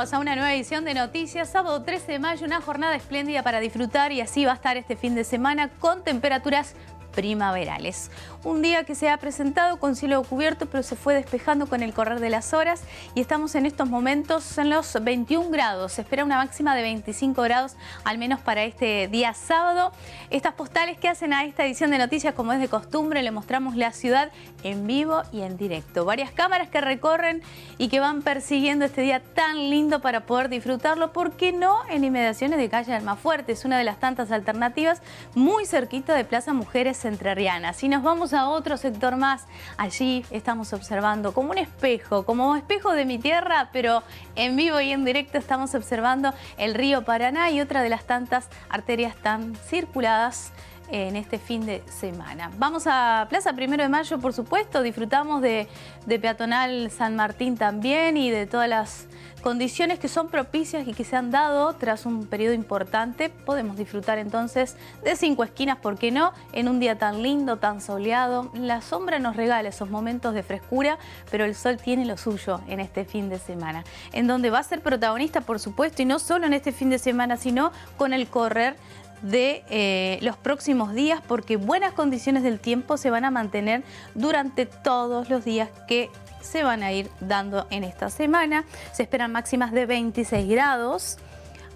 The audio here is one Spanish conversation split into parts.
A una nueva edición de Noticias, sábado 13 de mayo, una jornada espléndida para disfrutar y así va a estar este fin de semana con temperaturas primaverales. Un día que se ha presentado con cielo cubierto, pero se fue despejando con el correr de las horas y estamos en estos momentos en los 21 grados. Se espera una máxima de 25 grados, al menos para este día sábado. Estas postales que hacen a esta edición de noticias, como es de costumbre, le mostramos la ciudad en vivo y en directo. Varias cámaras que recorren y que van persiguiendo este día tan lindo para poder disfrutarlo, ¿por qué no? En inmediaciones de Calle Almafuerte, es una de las tantas alternativas muy cerquita de Plaza Mujeres Entrerrianas. Si nos vamos a otro sector más, allí estamos observando como un espejo, como espejo de mi tierra, pero en vivo y en directo estamos observando el río Paraná y otra de las tantas arterias tan circuladas en este fin de semana. Vamos a Plaza Primero de Mayo, por supuesto, disfrutamos de, Peatonal San Martín también y de todas las condiciones que son propicias y que se han dado tras un periodo importante. Podemos disfrutar entonces de cinco esquinas, ¿por qué no? En un día tan lindo, tan soleado. La sombra nos regala esos momentos de frescura, pero el sol tiene lo suyo en este fin de semana. En donde va a ser protagonista, por supuesto, y no solo en este fin de semana, sino con el correr de eh, los próximos días porque buenas condiciones del tiempo se van a mantener durante todos los días que se van a ir dando en esta semana. Se esperan máximas de 26 grados.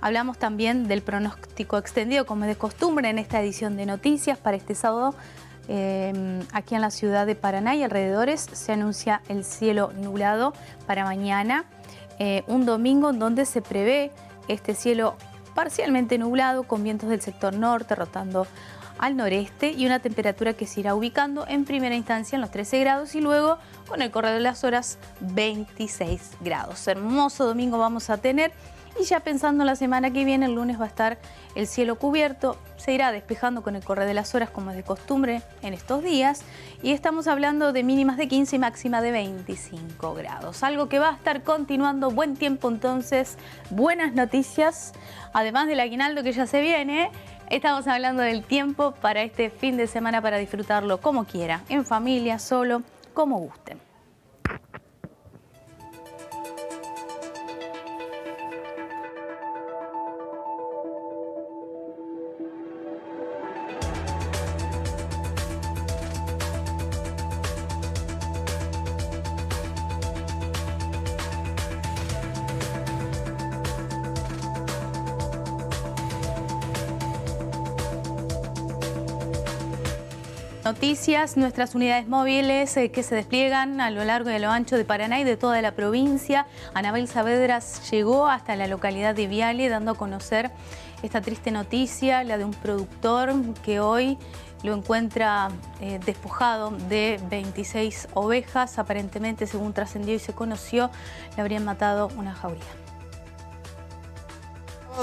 Hablamos también del pronóstico extendido, como es de costumbre en esta edición de noticias para este sábado. eh, aquí en la ciudad de Paraná y alrededores se anuncia el cielo nublado para mañana. Eh, un domingo en donde se prevé este cielo parcialmente nublado con vientos del sector norte rotando al noreste y una temperatura que se irá ubicando en primera instancia en los 13 grados y luego con el correr de las horas 26 grados. Hermoso domingo vamos a tener y ya pensando la semana que viene, el lunes va a estar el cielo cubierto, se irá despejando con el correr de las horas como es de costumbre en estos días y estamos hablando de mínimas de 15 y máxima de 25 grados. Algo que va a estar continuando buen tiempo entonces, buenas noticias, además del aguinaldo que ya se viene. Estamos hablando del tiempo para este fin de semana para disfrutarlo como quiera, en familia, solo, como gusten. Nuestras unidades móviles eh, que se despliegan a lo largo y a lo ancho de Paraná y de toda la provincia. Anabel Saavedras llegó hasta la localidad de Viale dando a conocer esta triste noticia, la de un productor que hoy lo encuentra eh, despojado de 26 ovejas. Aparentemente, según trascendió y se conoció, le habrían matado una jauría.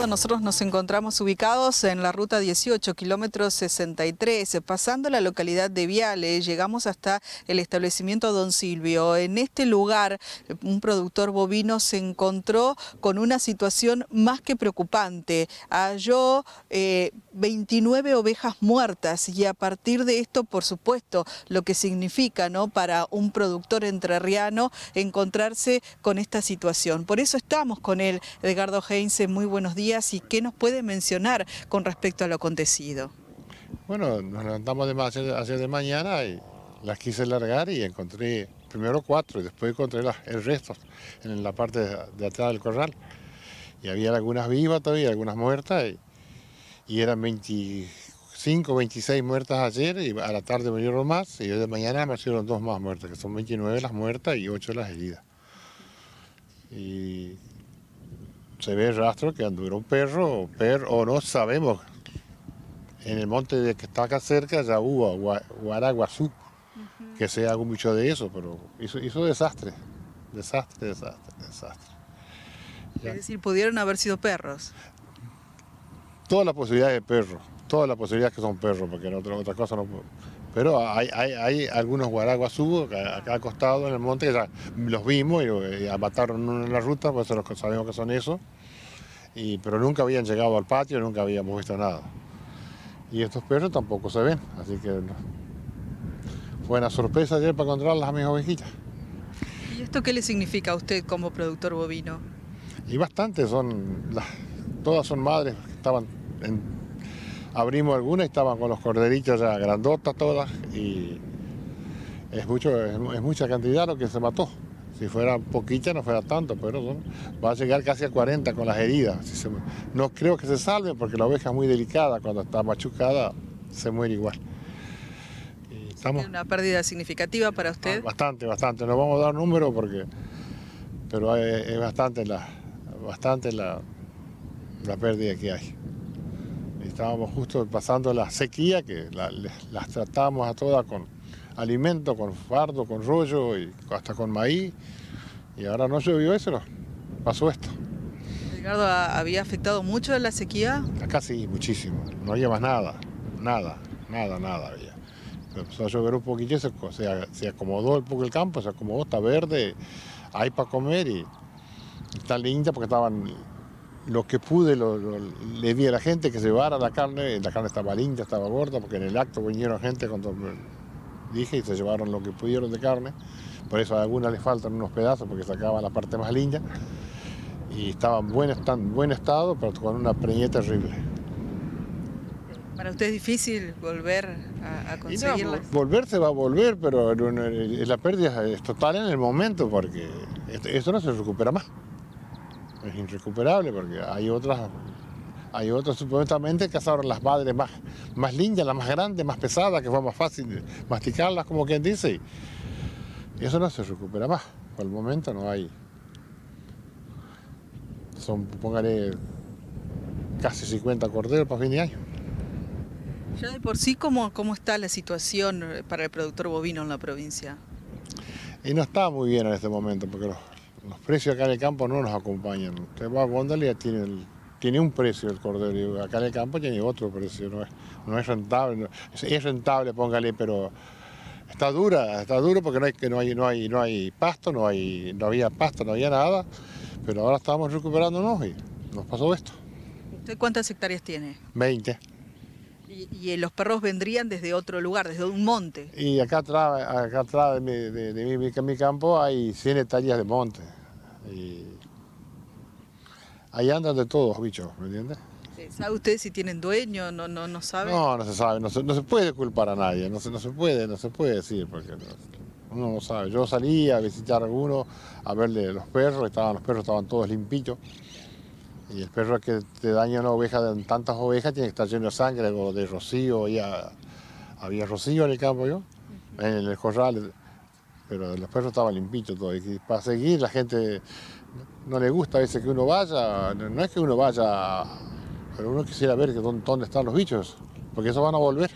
Nosotros nos encontramos ubicados en la ruta 18, kilómetro 63, pasando la localidad de Viale, llegamos hasta el establecimiento Don Silvio. En este lugar, un productor bovino se encontró con una situación más que preocupante. Halló eh, 29 ovejas muertas y a partir de esto, por supuesto, lo que significa ¿no? para un productor entrerriano encontrarse con esta situación. Por eso estamos con él, Edgardo Heinze, muy buenos días y qué nos puede mencionar con respecto a lo acontecido. Bueno, nos levantamos de, de mañana y las quise largar y encontré primero cuatro y después encontré el resto en la parte de, atrás del corral. Y había algunas vivas todavía, algunas muertas y, y eran 25, 26 muertas ayer y a la tarde vinieron más y hoy de mañana me hicieron dos más muertas, que son 29 las muertas y 8 las heridas. Y se ve el rastro que anduvieron un perro, perro o no sabemos. En el monte de que está acá cerca ya hubo Guaraguazú, que se haga mucho de eso, pero hizo, hizo desastre, desastre, desastre, desastre. Es decir, pudieron haber sido perros. Todas las posibilidades de perros, todas las posibilidades que son perros, porque en otra, otra cosa no pero hay, hay, hay algunos guaraguazú acá al costado en el monte que ya los vimos y, mataron uno en la ruta, pues sabemos que son esos. Y, pero nunca habían llegado al patio, nunca habíamos visto nada. Y estos perros tampoco se ven, así que fue una sorpresa ayer para encontrarlas a mis ovejitas. ¿Y esto qué le significa a usted como productor bovino? Y bastante, son, todas son madres estaban en abrimos algunas y estaban con los corderitos ya grandotas todas y es, mucho, es, mucha cantidad lo que se mató. Si fuera poquita no fuera tanto, pero va a llegar casi a 40 con las heridas. no creo que se salven porque la oveja es muy delicada, cuando está machucada se muere igual. Estamos, ¿Una pérdida significativa para usted? Bastante, bastante. No vamos a dar número porque, pero es, bastante la, bastante la, la pérdida que hay. Estábamos justo pasando la sequía, que las tratábamos a todas con alimento, con fardo, con rollo y hasta con maíz. Y ahora no llovió eso, pasó esto. Ricardo, ¿había afectado mucho la sequía? Acá sí, muchísimo. No había más nada, nada, nada, nada había. Empezó a llover un poquito, se, se acomodó el poco el campo, se acomodó, está verde, hay para comer y está linda porque estaban lo que pude le di a la gente que se llevara la carne, la carne estaba linda, estaba gorda, porque en el acto vinieron gente cuando dije y se llevaron lo que pudieron de carne, por eso a algunas les faltan unos pedazos porque sacaban la parte más linda y estaba en buen, buen estado, pero con una preñez terrible. ¿Para usted es difícil volver a, conseguirla? volver se va a volver, pero la pérdida es total en el momento porque esto no se recupera más es irrecuperable porque hay otras, hay otras supuestamente que son las madres más, más lindas, las más grandes, más pesadas, que fue más fácil masticarlas, como quien dice. Y eso no se recupera más. Por el momento no hay. Son, póngale, casi 50 corderos para fin de año. Ya de por sí, ¿cómo, ¿cómo está la situación para el productor bovino en la provincia? Y no está muy bien en este momento, porque los, los precios acá en el campo no nos acompañan. Usted va a Gondalia, tiene, tiene un precio el cordero y acá en el campo tiene otro precio, no es, no es rentable, es, rentable, póngale, pero está dura, está duro porque no hay, no hay, no hay, no hay pasto, no, hay, no había pasto, no había nada, pero ahora estamos recuperándonos y nos pasó esto. ¿Usted cuántas hectáreas tiene? 20. Y, los perros vendrían desde otro lugar, desde un monte. Y acá atrás, acá atrás de, mi, de, mi, campo hay 100 hectáreas de monte. Y ahí andan de todos bichos, ¿me entiendes? ¿Sabe usted si tienen dueño? No, no, no sabe. No, no se sabe, no se, puede culpar a nadie, no se, no se puede, no se puede decir, porque uno no sabe. Yo salí a visitar a alguno, a verle los perros, estaban, los perros estaban todos limpitos. Y el perro que te daña una oveja, de tantas ovejas, tiene que estar lleno de sangre o de rocío. Ya, había rocío en el campo yo, en el corral, pero los perros estaban limpitos todo. Y para seguir, la gente no le gusta a veces que uno vaya, no es que uno vaya, pero uno quisiera ver que dónde, están los bichos, porque eso van a volver.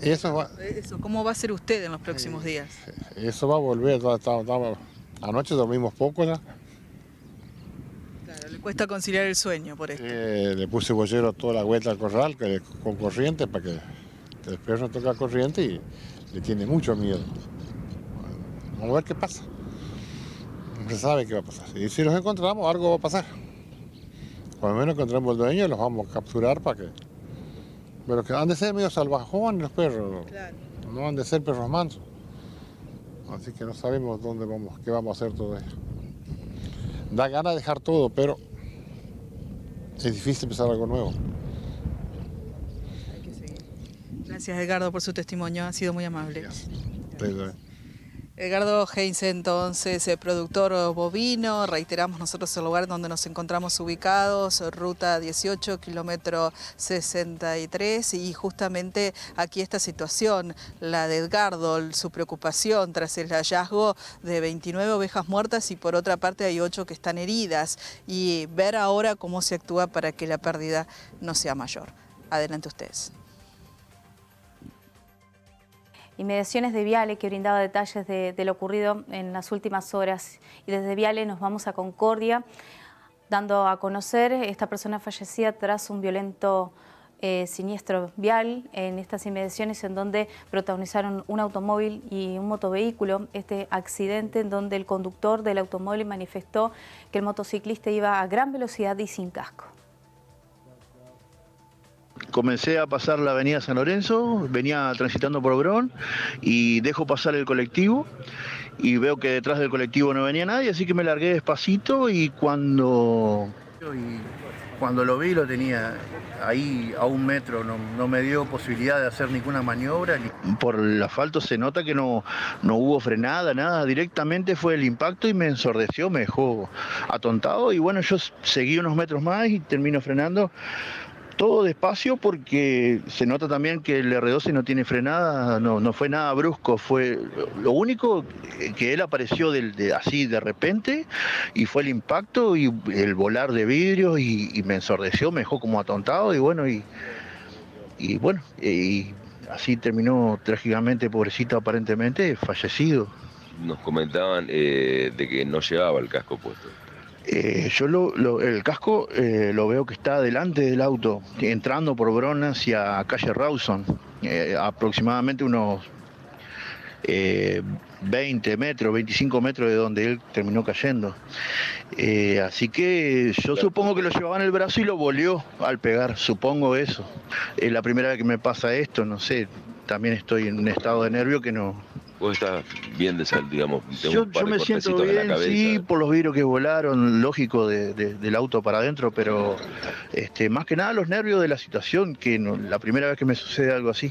Eso, eso, ¿Cómo va a ser usted en los próximos días? Eso va a volver. Anoche dormimos poco ya cuesta conciliar el sueño por esto. le puse bollero toda la vuelta al corral con corriente para que, el perro no toque la corriente y le tiene mucho miedo. Vamos a ver qué pasa. No se sabe qué va a pasar. Y si los encontramos, algo va a pasar. Por lo menos encontramos el dueño, los vamos a capturar para que. Pero que han de ser medio salvajones los perros. No han de ser perros mansos. Así que no sabemos dónde vamos, qué vamos a hacer todo eso. Da ganas de dejar todo, pero es difícil empezar algo nuevo. Hay que seguir. Gracias Edgardo por su testimonio, ha sido muy amable. Edgardo Heinz, entonces, el productor bovino, reiteramos nosotros el lugar donde nos encontramos ubicados, ruta 18, kilómetro 63, y justamente aquí esta situación, la de Edgardo, su preocupación tras el hallazgo de 29 ovejas muertas y por otra parte hay 8 que están heridas, y ver ahora cómo se actúa para que la pérdida no sea mayor. Adelante ustedes. Inmediaciones de Viale, que brindaba detalles de, lo ocurrido en las últimas horas. Y desde Viale nos vamos a Concordia, dando a conocer esta persona fallecida tras un violento eh, siniestro vial en estas inmediaciones en donde protagonizaron un automóvil y un motovehículo. Este accidente en donde el conductor del automóvil manifestó que el motociclista iba a gran velocidad y sin casco comencé a pasar la avenida San Lorenzo, venía transitando por Obrón y dejo pasar el colectivo y veo que detrás del colectivo no venía nadie, así que me largué despacito y cuando... cuando lo vi lo tenía ahí a un metro, no, me dio posibilidad de hacer ninguna maniobra. Por el asfalto se nota que no, no hubo frenada, nada, directamente fue el impacto y me ensordeció, me dejó atontado y bueno, yo seguí unos metros más y termino frenando todo despacio porque se nota también que el R12 no tiene frenada, no, no fue nada brusco, fue lo único que él apareció así de repente y fue el impacto y el volar de vidrio y, me ensordeció, me dejó como atontado y bueno, y, y bueno, y así terminó trágicamente, pobrecito aparentemente, fallecido. Nos comentaban eh, de que no llevaba el casco puesto. Eh, yo lo, el casco eh, lo veo que está delante del auto, entrando por Brona hacia calle Rawson, eh, aproximadamente unos 20 metros, 25 metros de donde él terminó cayendo. así que yo supongo que lo llevaba en el brazo y lo volvió al pegar, supongo eso. Es la primera vez que me pasa esto, no sé, también estoy en un estado de nervio que no, vos estás bien de sal, digamos. Yo, me siento bien, sí, por los vidrios que volaron, lógico, del auto para adentro, pero este, más que nada los nervios de la situación, que la primera vez que me sucede algo así.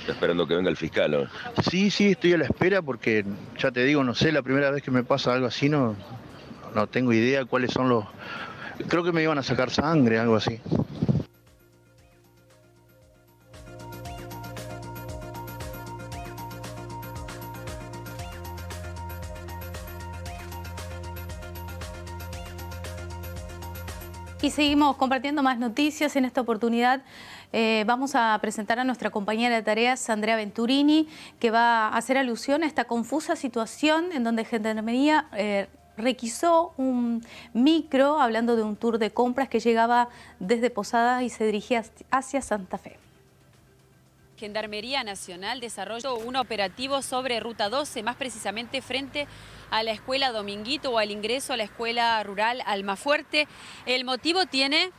¿Estás esperando que venga el fiscal? ¿no? Sí, sí, estoy a la espera porque, ya te digo, no sé, la primera vez que me pasa algo así, no, no tengo idea cuáles son los... Creo que me iban a sacar sangre, algo así. Y seguimos compartiendo más noticias. En esta oportunidad eh, vamos a presentar a nuestra compañera de tareas, Andrea Venturini, que va a hacer alusión a esta confusa situación en donde Gendarmería eh, requisó un micro, hablando de un tour de compras que llegaba desde Posadas y se dirigía hacia Santa Fe. Gendarmería Nacional desarrolló un operativo sobre Ruta 12, más precisamente frente a la escuela Dominguito o al ingreso a la escuela rural Almafuerte. El motivo tiene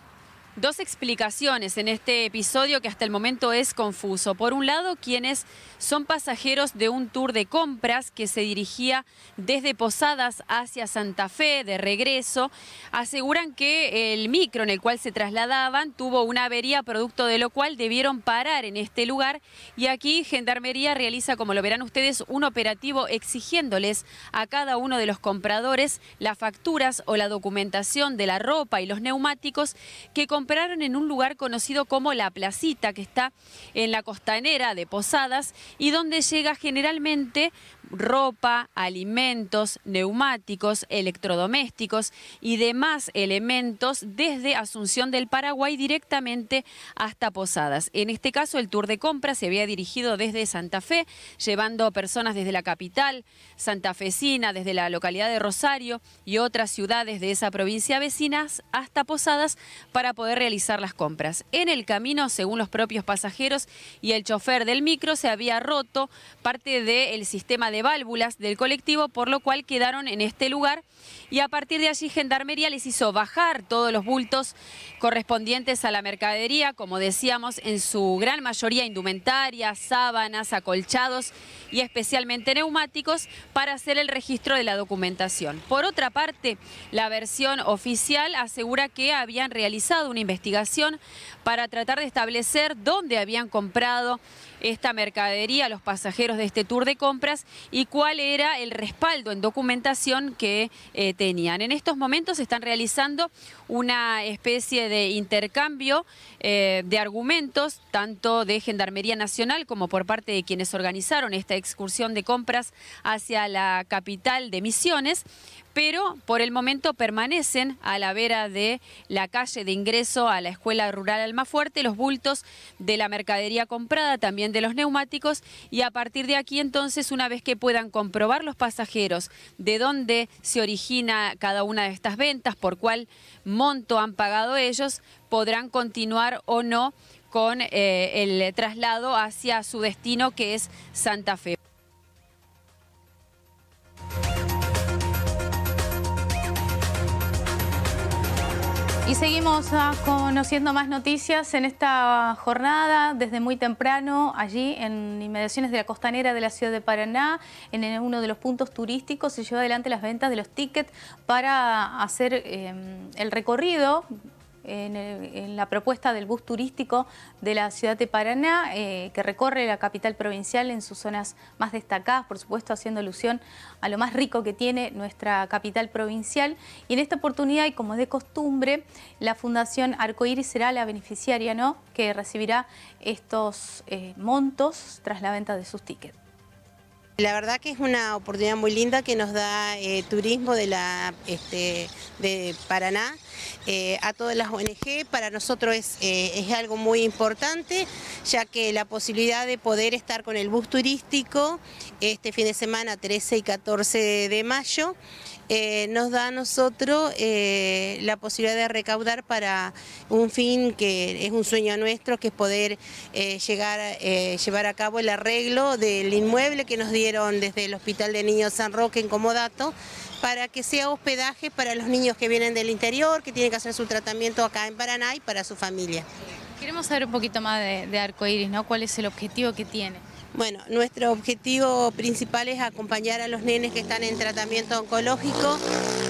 dos explicaciones en este episodio que hasta el momento es confuso. Por un lado, quienes son pasajeros de un tour de compras que se dirigía desde Posadas hacia Santa Fe de regreso, aseguran que el micro en el cual se trasladaban tuvo una avería producto de lo cual debieron parar en este lugar y aquí Gendarmería realiza, como lo verán ustedes, un operativo exigiéndoles a cada uno de los compradores las facturas o la documentación de la ropa y los neumáticos que compraron en un lugar conocido como La Placita, que está en la costanera de Posadas y donde llega generalmente ropa, alimentos, neumáticos, electrodomésticos y demás elementos desde Asunción del Paraguay directamente hasta Posadas. En este caso, el tour de compra se había dirigido desde Santa Fe, llevando personas desde la capital santafesina, desde la localidad de Rosario y otras ciudades de esa provincia vecinas hasta Posadas para poder realizar las compras. En el camino, según los propios pasajeros y el chofer del micro, se había roto parte del sistema de de válvulas del colectivo, por lo cual quedaron en este lugar y a partir de allí Gendarmería les hizo bajar todos los bultos correspondientes a la mercadería, como decíamos, en su gran mayoría indumentaria, sábanas, acolchados y especialmente neumáticos para hacer el registro de la documentación. Por otra parte, la versión oficial asegura que habían realizado una investigación para tratar de establecer dónde habían comprado esta mercadería, los pasajeros de este tour de compras y cuál era el respaldo en documentación que eh, tenían. En estos momentos están realizando una especie de intercambio eh, de argumentos, tanto de Gendarmería Nacional como por parte de quienes organizaron esta excursión de compras hacia la capital de Misiones, pero por el momento permanecen a la vera de la calle de ingreso a la Escuela Rural Almafuerte los bultos de la mercadería comprada, también de los neumáticos, y a partir de aquí entonces, una vez que puedan comprobar los pasajeros de dónde se origina cada una de estas ventas, por cuál monto han pagado ellos, podrán continuar o no con eh, el traslado hacia su destino que es Santa Fe. Y seguimos ah, conociendo más noticias en esta jornada desde muy temprano allí en inmediaciones de la costanera de la ciudad de Paraná, en uno de los puntos turísticos se lleva adelante las ventas de los tickets para hacer em, el recorrido en, la propuesta del bus turístico de la ciudad de Paraná, eh, que recorre la capital provincial en sus zonas más destacadas, por supuesto haciendo alusión a lo más rico que tiene nuestra capital provincial. Y en esta oportunidad, y como de costumbre, la Fundación Arcoíris será la beneficiaria ¿no? que recibirá estos eh, montos tras la venta de sus tickets. La verdad que es una oportunidad muy linda que nos da eh, turismo de, la, este, de Paraná eh, a todas las ONG. Para nosotros es, eh, es algo muy importante, ya que la posibilidad de poder estar con el bus turístico este fin de semana 13 y 14 de mayo, eh, nos da a nosotros eh, la posibilidad de recaudar para un fin que es un sueño nuestro, que es poder eh, llegar, llevar a cabo el arreglo del inmueble que nos dieron desde el Hospital de Niños San Roque en Comodato, para que sea hospedaje para los niños que vienen del interior, que tienen que hacer su tratamiento acá en Paraná y para su familia. Queremos saber un poquito más de, de Arcoiris, ¿no? ¿Cuál es el objetivo que tiene? Bueno, nuestro objetivo principal es acompañar a los nenes que están en tratamiento oncológico,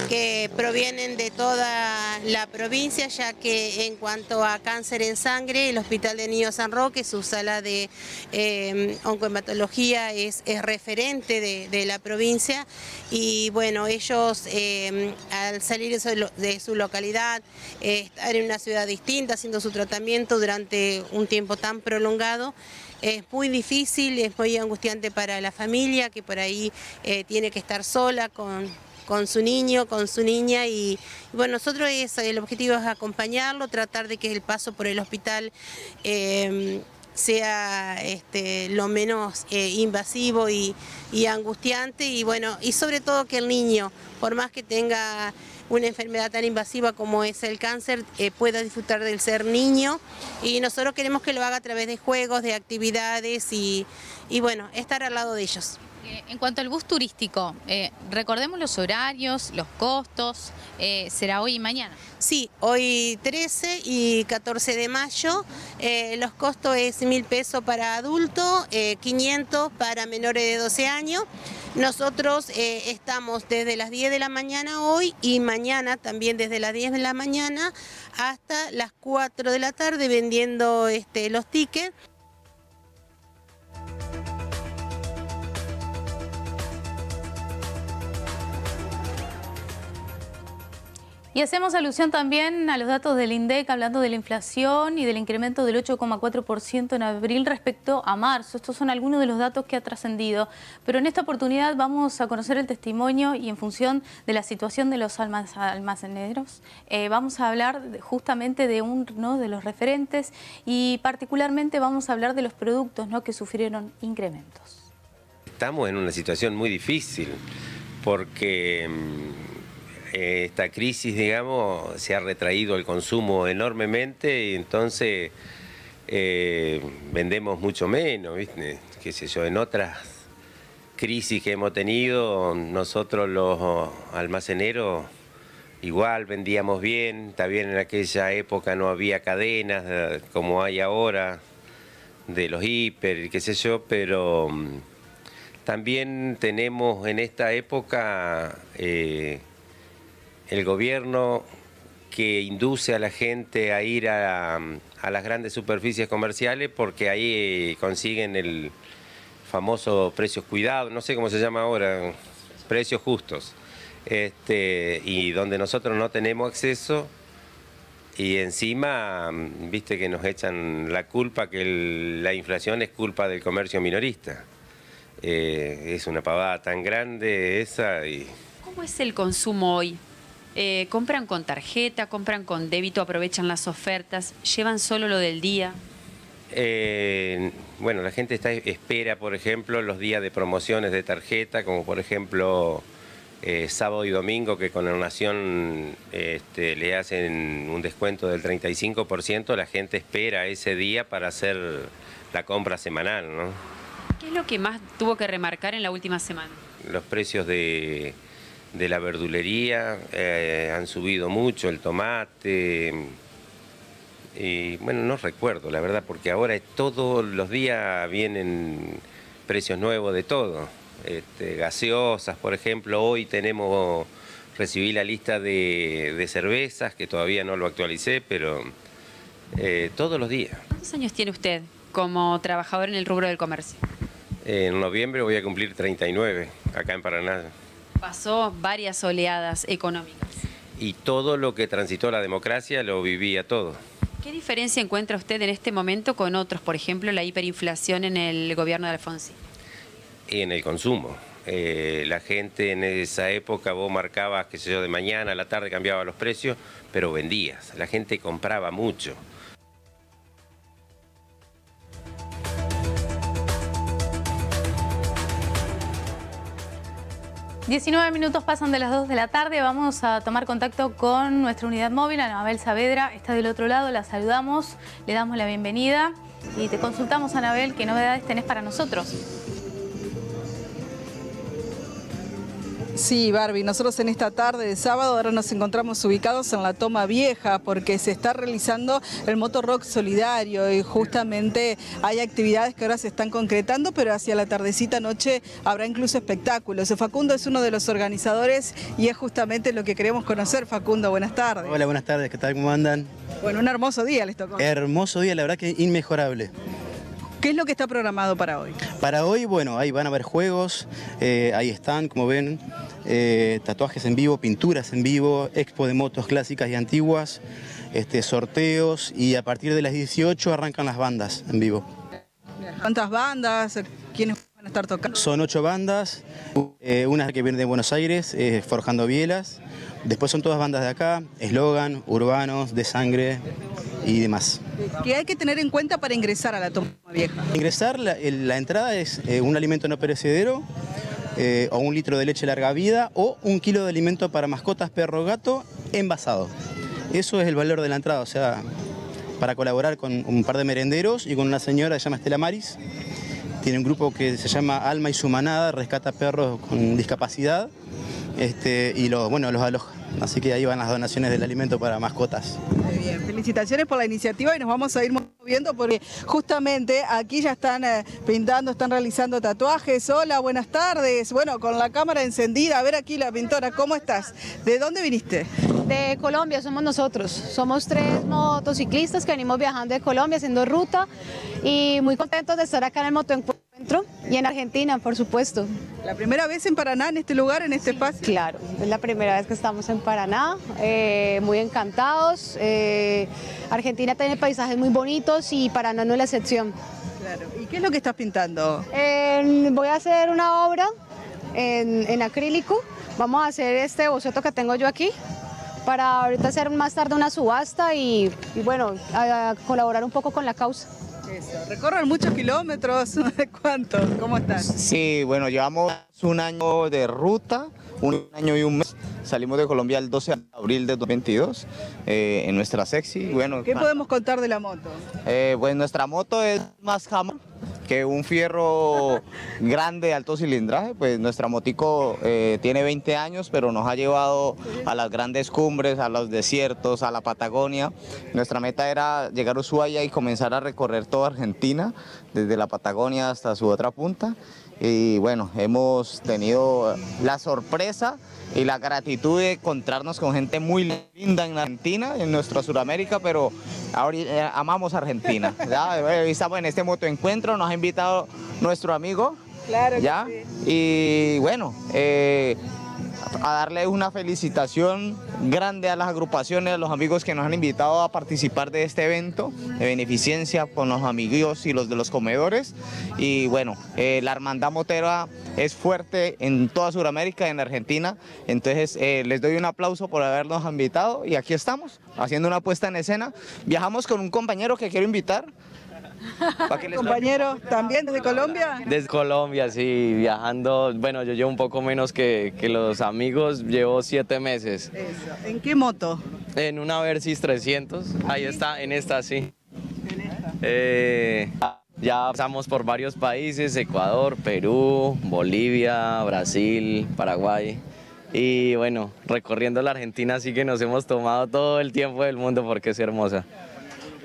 que provienen de toda la provincia, ya que en cuanto a cáncer en sangre, el Hospital de Niños San Roque, su sala de eh, oncohematología es, referente de, la provincia. Y bueno, ellos eh, al salir de su, localidad, eh, estar en una ciudad distinta haciendo su tratamiento durante un tiempo tan prolongado, es muy difícil, es muy angustiante para la familia que por ahí eh, tiene que estar sola con, con su niño, con su niña y, bueno, nosotros el objetivo es acompañarlo, tratar de que el paso por el hospital em, sea este, lo menos eh, invasivo y, y angustiante y bueno, y sobre todo que el niño, por más que tenga una enfermedad tan invasiva como es el cáncer eh, pueda disfrutar del ser niño y nosotros queremos que lo haga a través de juegos, de actividades y, bueno, estar al lado de ellos. Eh, en cuanto al bus turístico, eh, recordemos los horarios, los costos, ¿será hoy y mañana? Sí, hoy 13 y 14 de mayo, los costos es mil pesos para adultos, 500 para menores de 12 años. Nosotros eh, estamos desde las 10 de la mañana hoy y mañana también desde las 10 de la mañana hasta las 4 de la tarde vendiendo este, los tickets. Y hacemos alusión también a los datos del INDEC hablando de la inflación y del incremento del 8,4% en abril respecto a marzo. Estos son algunos de los datos que ha trascendido. Pero en esta oportunidad vamos a conocer el testimonio y en función de la situación de los almaceneros, eh, vamos a hablar justamente de uno de los referentes y particularmente vamos a hablar de los productos ¿no? que sufrieron incrementos. Estamos en una situación muy difícil porque mm, esta crisis, digamos, se ha retraído el consumo enormemente y entonces eh, vendemos mucho menos, ¿viste? qué sé yo, en otras crisis que hemos tenido, nosotros los almaceneros igual vendíamos bien, bien en aquella época no había cadenas eh, como hay ahora de los hiper, qué sé yo, pero mm, también tenemos en esta época eh, el gobierno que induce a la gente a ir a, las grandes superficies comerciales porque ahí eh, consiguen el famoso precios cuidados, no sé cómo se llama ahora, precios justos. Este, y donde nosotros no tenemos acceso y encima, viste que nos echan la culpa que la inflación es culpa del comercio minorista. Eh, es una pavada tan grande esa y... ¿Cómo es el consumo hoy? Eh, ¿Compran con tarjeta, compran con débito, aprovechan las ofertas, llevan solo lo del día? Eh, bueno, la gente está, espera, por ejemplo, los días de promociones de tarjeta, como por ejemplo eh, sábado y domingo, que con la Nación este, le hacen un descuento del 35%, la gente espera ese día para hacer la compra semanal. ¿no? ¿Qué es lo que más tuvo que remarcar en la última semana? Los precios de, la verdulería eh, han subido mucho, el tomate y bueno, no recuerdo, la verdad, porque ahora todos los días vienen precios nuevos de todo. Este, gaseosas, por ejemplo, hoy tenemos, recibí la lista de, cervezas, que todavía no lo actualicé, pero eh, todos los días. ¿Cuántos años tiene usted como trabajador en el rubro del comercio? En noviembre voy a cumplir 39, acá en Paraná. Pasó varias oleadas económicas. Y todo lo que transitó la democracia lo vivía todo. ¿Qué diferencia encuentra usted en este momento con otros, por ejemplo, la hiperinflación en el gobierno de Alfonsín? En el consumo. Eh, la gente en esa época, vos marcabas, qué sé yo, de mañana a la tarde cambiaba los precios, pero vendías. La gente compraba mucho. 19 minutos pasan de las 2 de la tarde, vamos a tomar contacto con nuestra unidad móvil, Anabel Saavedra, está del otro lado, la saludamos, le damos la bienvenida y te consultamos, Anabel, qué novedades tenés para nosotros. Sí, Barbie, nosotros en esta tarde de sábado ahora nos encontramos ubicados en la Toma Vieja porque se está realizando el Motor Rock Solidario y justamente hay actividades que ahora se están concretando, pero hacia la tardecita noche habrá incluso espectáculos. Facundo es uno de los organizadores y es justamente lo que queremos conocer. Facundo, buenas tardes. Hola, buenas tardes, ¿qué tal? ¿Cómo andan? Bueno, un hermoso día les tocó. Hermoso día, la verdad que inmejorable. ¿Qué es lo que está programado para hoy? Para hoy, bueno, ahí van a haber juegos, eh, ahí están, como ven, eh, tatuajes en vivo, pinturas en vivo, expo de motos clásicas y antiguas, este, sorteos y a partir de las 18 arrancan las bandas en vivo. ¿Cuántas bandas? ¿Quiénes van a estar tocando? Son ocho bandas, eh, una que viene de Buenos Aires, Forjando Bielas, después son todas bandas de acá, Eslogan, Urbanos, De Sangre y demás. ¿Qué hay que tener en cuenta para ingresar a la toma vieja? Ingresar, la, entrada es eh, un alimento no perecedero, eh, o un litro de leche larga vida, o un kilo de alimento para mascotas, perro, gato, envasado. Eso es el valor de la entrada, o sea, para colaborar con un par de merenderos y con una señora que se llama Estela Maris. Tiene un grupo que se llama Alma y su manada, rescata perros con discapacidad este, y los, bueno, los aloja. Así que ahí van las donaciones del alimento para mascotas. Muy bien, felicitaciones por la iniciativa y nos vamos a ir moviendo porque justamente aquí ya están eh, pintando, están realizando tatuajes. Hola, buenas tardes. Bueno, con la cámara encendida, a ver aquí la pintora, ¿cómo estás? ¿De dónde viniste? De Colombia, somos nosotros. Somos tres motociclistas que venimos viajando de Colombia haciendo ruta y muy contentos de estar acá en el motoencuentro y en Argentina, por supuesto. ¿La primera vez en Paraná, en este lugar, en este espacio? Claro, es la primera vez que estamos en Paraná, eh, muy encantados. Eh, Argentina tiene paisajes muy bonitos y Paraná no es la excepción. Claro. ¿Y qué es lo que estás pintando? voy a hacer una obra en, acrílico. Vamos a hacer este boceto que tengo yo aquí para ahorita hacer más tarde una subasta y, bueno, colaborar un poco con la causa. Recorren muchos kilómetros, ¿cuántos? ¿Cómo estás? Sí, bueno, llevamos un año de ruta, un año y un mes salimos de Colombia el 12 de abril de 2022 eh, en nuestra sexy. Bueno, ¿Qué podemos contar de la moto? eh, pues nuestra moto es más jamás que un fierro grande de alto cilindraje, pues nuestra motico eh, tiene 20 años, pero nos ha llevado a las grandes cumbres, a los desiertos, a la Patagonia. Nuestra meta era llegar a Ushuaia y comenzar a recorrer toda Argentina, desde la Patagonia hasta su otra punta. Y bueno, hemos tenido la sorpresa y la gratitud de encontrarnos con gente muy linda en Argentina, en nuestra Sudamérica, pero ahora eh, amamos Argentina. ¿ya? Estamos en este motoencuentro, nos ha invitado nuestro amigo. Claro que ¿ya? Y bueno, eh, a darle una felicitación grande a las agrupaciones, a los amigos que nos han invitado a participar de este evento de beneficencia con los amigos y los de los comedores. Y bueno, eh, la hermandad motera es fuerte en toda Sudamérica, en Argentina. Entonces eh, les doy un aplauso por habernos invitado y aquí estamos haciendo una puesta en escena. Viajamos con un compañero que quiero invitar. les- Compañero, ¿también desde Colombia? Desde Colombia, sí, viajando. Bueno, yo llevo un poco menos que, que los amigos, llevo siete meses. Eso. ¿En qué moto? En una Versys 300, ahí está, en esta sí. Eh, ya pasamos por varios países, Ecuador, Perú, Bolivia, Brasil, Paraguay. Y bueno, recorriendo la Argentina sí que nos hemos tomado todo el tiempo del mundo porque es hermosa.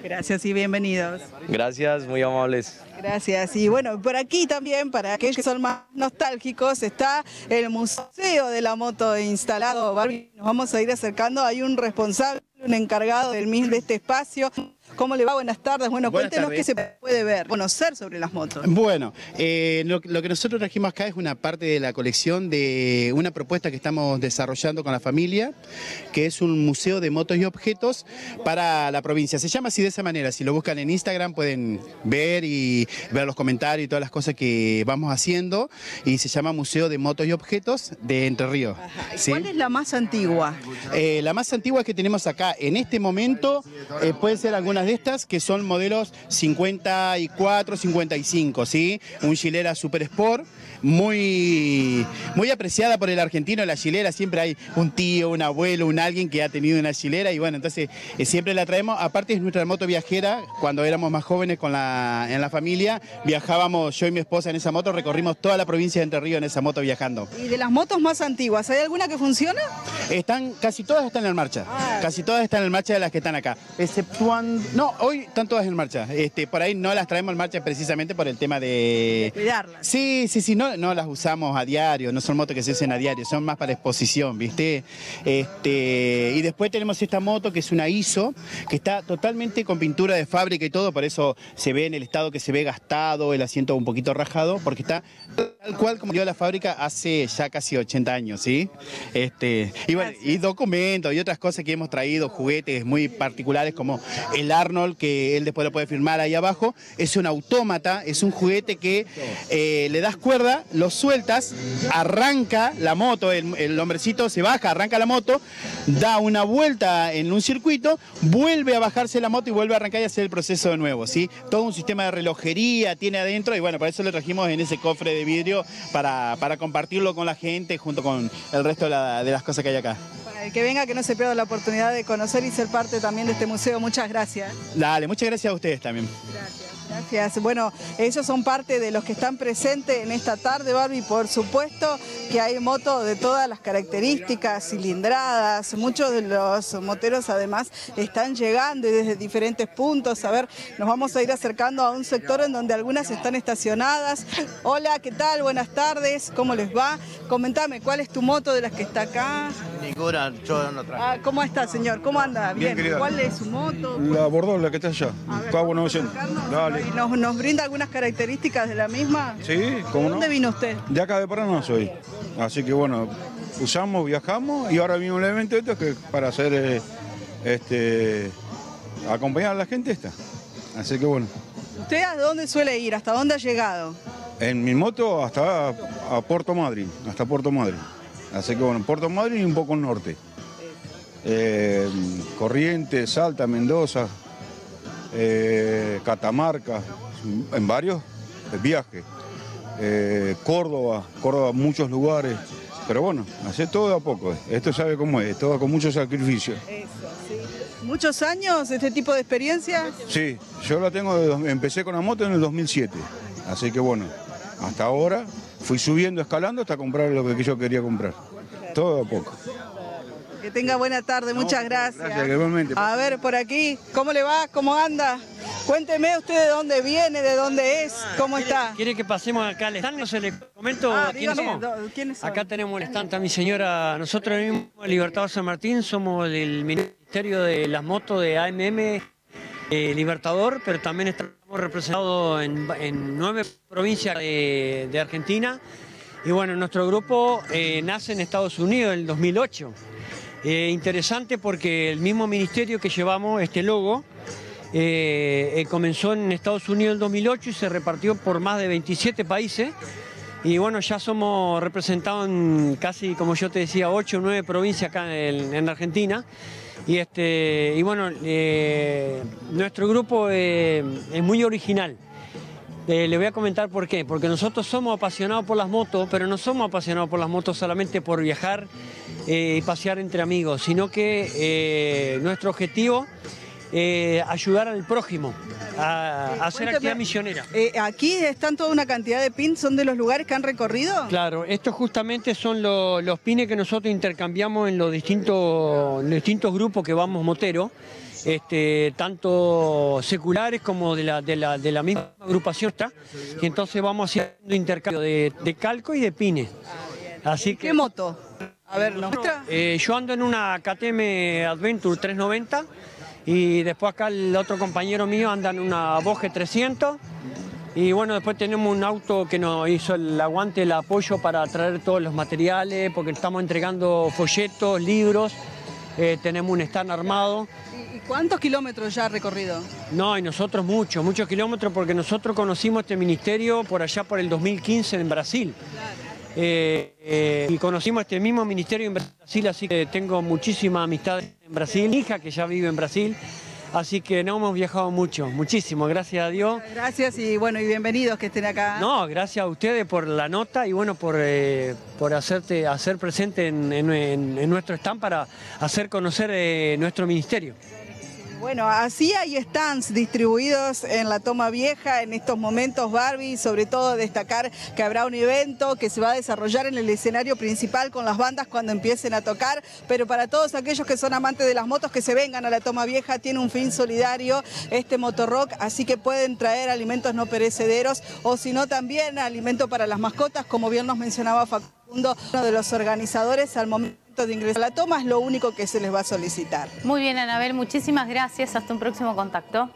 Gracias y bienvenidos. Gracias, muy amables. Gracias. Y bueno, por aquí también, para aquellos que son más nostálgicos, está el Museo de la Moto instalado. Nos vamos a ir acercando. Hay un responsable, un encargado del mismo de este espacio. ¿Cómo le va? Buenas tardes. Bueno, Buenas cuéntenos tardes. qué se puede ver, conocer sobre las motos. Bueno, eh, lo, lo que nosotros trajimos acá es una parte de la colección de una propuesta que estamos desarrollando con la familia, que es un museo de motos y objetos para la provincia. Se llama así de esa manera. Si lo buscan en Instagram pueden ver y ver los comentarios y todas las cosas que vamos haciendo. Y se llama Museo de Motos y Objetos de Entre Ríos. ¿sí? ¿Cuál es la más antigua? Eh, la más antigua que tenemos acá en este momento eh, pueden ser algunas de estas que son modelos 54, 55, ¿sí? Un Gilera Super Sport muy, muy apreciada por el argentino, la Gilera, siempre hay un tío, un abuelo, un alguien que ha tenido una Gilera y bueno, entonces eh, siempre la traemos, aparte es nuestra moto viajera, cuando éramos más jóvenes con la, en la familia, viajábamos yo y mi esposa en esa moto, recorrimos toda la provincia de Entre Ríos en esa moto viajando. Y de las motos más antiguas, ¿hay alguna que funciona? Están, casi todas están en marcha. Casi todas están en marcha de las que están acá. Exceptuando. No, hoy están todas en marcha. Este, por ahí no las traemos en marcha precisamente por el tema de. cuidarlas. Sí, sí, sí, no, no las usamos a diario, no son motos que se usen a diario, son más para exposición, ¿viste? Este, y después tenemos esta moto que es una ISO, que está totalmente con pintura de fábrica y todo, por eso se ve en el estado que se ve gastado, el asiento un poquito rajado, porque está tal cual como dio la fábrica hace ya casi 80 años, ¿sí? Este, y bueno, y documentos y otras cosas que hemos traído, juguetes muy particulares como el Arnold, que él después lo puede firmar ahí abajo, es un autómata, es un juguete que eh, le das cuerda, lo sueltas, arranca la moto, el, el hombrecito se baja, arranca la moto, da una vuelta en un circuito, vuelve a bajarse la moto y vuelve a arrancar y hacer el proceso de nuevo, ¿sí? Todo un sistema de relojería tiene adentro y bueno, por eso lo trajimos en ese cofre de vidrio para, para compartirlo con la gente junto con el resto de, de las cosas que hay acá. Para el que venga, que no se pierda la oportunidad de conocer y ser parte también de este museo. Muchas gracias. Dale, muchas gracias a ustedes también. Gracias. Bueno, ellos son parte de los que están presentes en esta tarde, Barbie. Por supuesto que hay motos de todas las características, cilindradas. Muchos de los moteros además están llegando y desde diferentes puntos. A ver, nos vamos a ir acercando a un sector en donde algunas están estacionadas. Hola, ¿qué tal? Buenas tardes. ¿Cómo les va? Comentame, ¿cuál es tu moto de las que está acá? Ninguna, yo no traje. Ah, ¿Cómo está, señor? ¿Cómo anda? Bien, querida. ¿Cuál es su moto? La Bordeaux, la que está allá. Cabo 900. Dale. ¿Y nos, nos brinda algunas características de la misma? Sí, ¿De ¿cómo no? dónde vino usted? De acá de Paraná soy. Así que bueno, usamos, viajamos y ahora vino un evento esto que para hacer, eh, este, acompañar a la gente esta. Así que bueno, ¿Usted a dónde suele ir? ¿Hasta dónde ha llegado? en mi moto hasta a, Puerto Madryn, hasta Puerto Madryn. Así que bueno, Puerto Madryn y un poco norte. Eh, Corrientes, Salta, Mendoza, eh, Catamarca, en varios viajes. Eh, Córdoba, Córdoba, muchos lugares. Pero bueno, hace todo de a poco. Esto sabe cómo es, todo con mucho sacrificio. Eso, sí. ¿Muchos años este tipo de experiencia? Sí, yo la tengo, empecé con la moto en el 2007. Así que bueno, hasta ahora fui subiendo, escalando hasta comprar lo que yo quería comprar. Todo a poco. Que tenga buena tarde, muchas gracias. gracias, igualmente. A ver, por aquí, ¿cómo le va? ¿Cómo anda? Cuénteme usted de dónde viene, de dónde es, cómo está. ¿Quiere que pasemos acá al stand? No se le comento Ah, quiénes dígame, somos. do- ¿quiénes son? Acá tenemos el stand, está mi señora. Nosotros venimos de Libertador San Martín, somos del Ministerio de las Motos de AMM eh, Libertador, pero también estamos representados en, nueve provincias de, Argentina. Y bueno, nuestro grupo eh, nace en Estados Unidos en el 2008. Eh, interesante porque el mismo ministerio que llevamos este logo comenzó en Estados Unidos en el 2008 y se repartió por más de 27 países. Y bueno, ya somos representados en casi, como yo te decía, 8 o 9 provincias acá en, en Argentina. Y, este, y bueno, eh, nuestro grupo eh, es muy original. Eh, le voy a comentar por qué. Porque nosotros somos apasionados por las motos, pero no somos apasionados por las motos solamente por viajar y pasear entre amigos, sino que nuestro objetivo es ayudar al prójimo a, a hacer Cuénteme, actividad misionera. eh, aquí están toda una cantidad de pins, ¿son de los lugares que han recorrido? Claro, estos justamente son lo- los pines que nosotros intercambiamos en los distintos, los distintos grupos que vamos moteros, este, tanto seculares como de la, de la, de la misma agrupación. ¿está? Y entonces vamos haciendo intercambio de, de calco y de pines. Así que, ¿Qué moto? A ver, ¿nos eh, yo ando en una KTM Adventure 390 y después acá el otro compañero mío anda en una Boge 300 y bueno, después tenemos un auto que nos hizo el aguante, el apoyo para traer todos los materiales porque estamos entregando folletos, libros, eh, tenemos un stand armado. ¿Y cuántos kilómetros ya ha recorrido? No, y nosotros muchos, muchos kilómetros porque nosotros conocimos este ministerio por allá por el 2015 en Brasil. Eh, eh, y conocimos este mismo ministerio en Brasil, así que tengo muchísima amistad en Brasil, mi hija que ya vive en Brasil, así que no hemos viajado mucho, muchísimo, gracias a Dios. Gracias y bueno, y bienvenidos que estén acá. No, gracias a ustedes por la nota y bueno, por, eh, por hacerte, hacer presente en, en- en- nuestro stand para hacer conocer eh, nuestro ministerio. Bueno, así hay stands distribuidos en la Toma Vieja en estos momentos, Barbie, sobre todo destacar que habrá un evento que se va a desarrollar en el escenario principal con las bandas cuando empiecen a tocar, pero para todos aquellos que son amantes de las motos que se vengan a la Toma Vieja, tiene un fin solidario este motorrock, así que pueden traer alimentos no perecederos o si no también alimento para las mascotas, como bien nos mencionaba Facundo, uno de los organizadores al momento de ingresar a la toma es lo único que se les va a solicitar. Muy bien, Anabel, muchísimas gracias. Hasta un próximo contacto.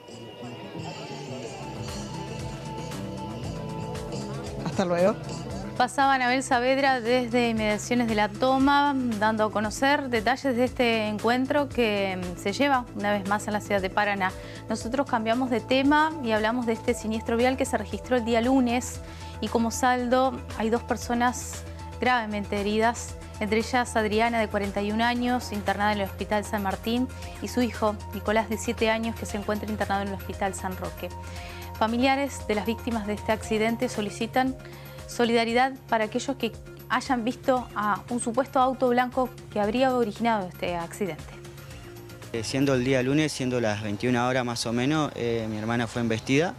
Hasta luego. Pasaba Anabel Saavedra desde inmediaciones de la toma, dando a conocer detalles de este encuentro que mm, se lleva una vez más en la ciudad de Paraná. Nosotros cambiamos de tema y hablamos de este siniestro vial que se registró el día lunes y como saldo hay dos personas gravemente heridas, entre ellas Adriana de 41 años, internada en el Hospital San Martín, y su hijo, Nicolás de 7 años, que se encuentra internado en el Hospital San Roque. Familiares de las víctimas de este accidente solicitan solidaridad para aquellos que hayan visto a un supuesto auto blanco que habría originado este accidente. Eh, Siendo el día lunes, siendo las 21 horas más o menos, eh, mi hermana fue embestida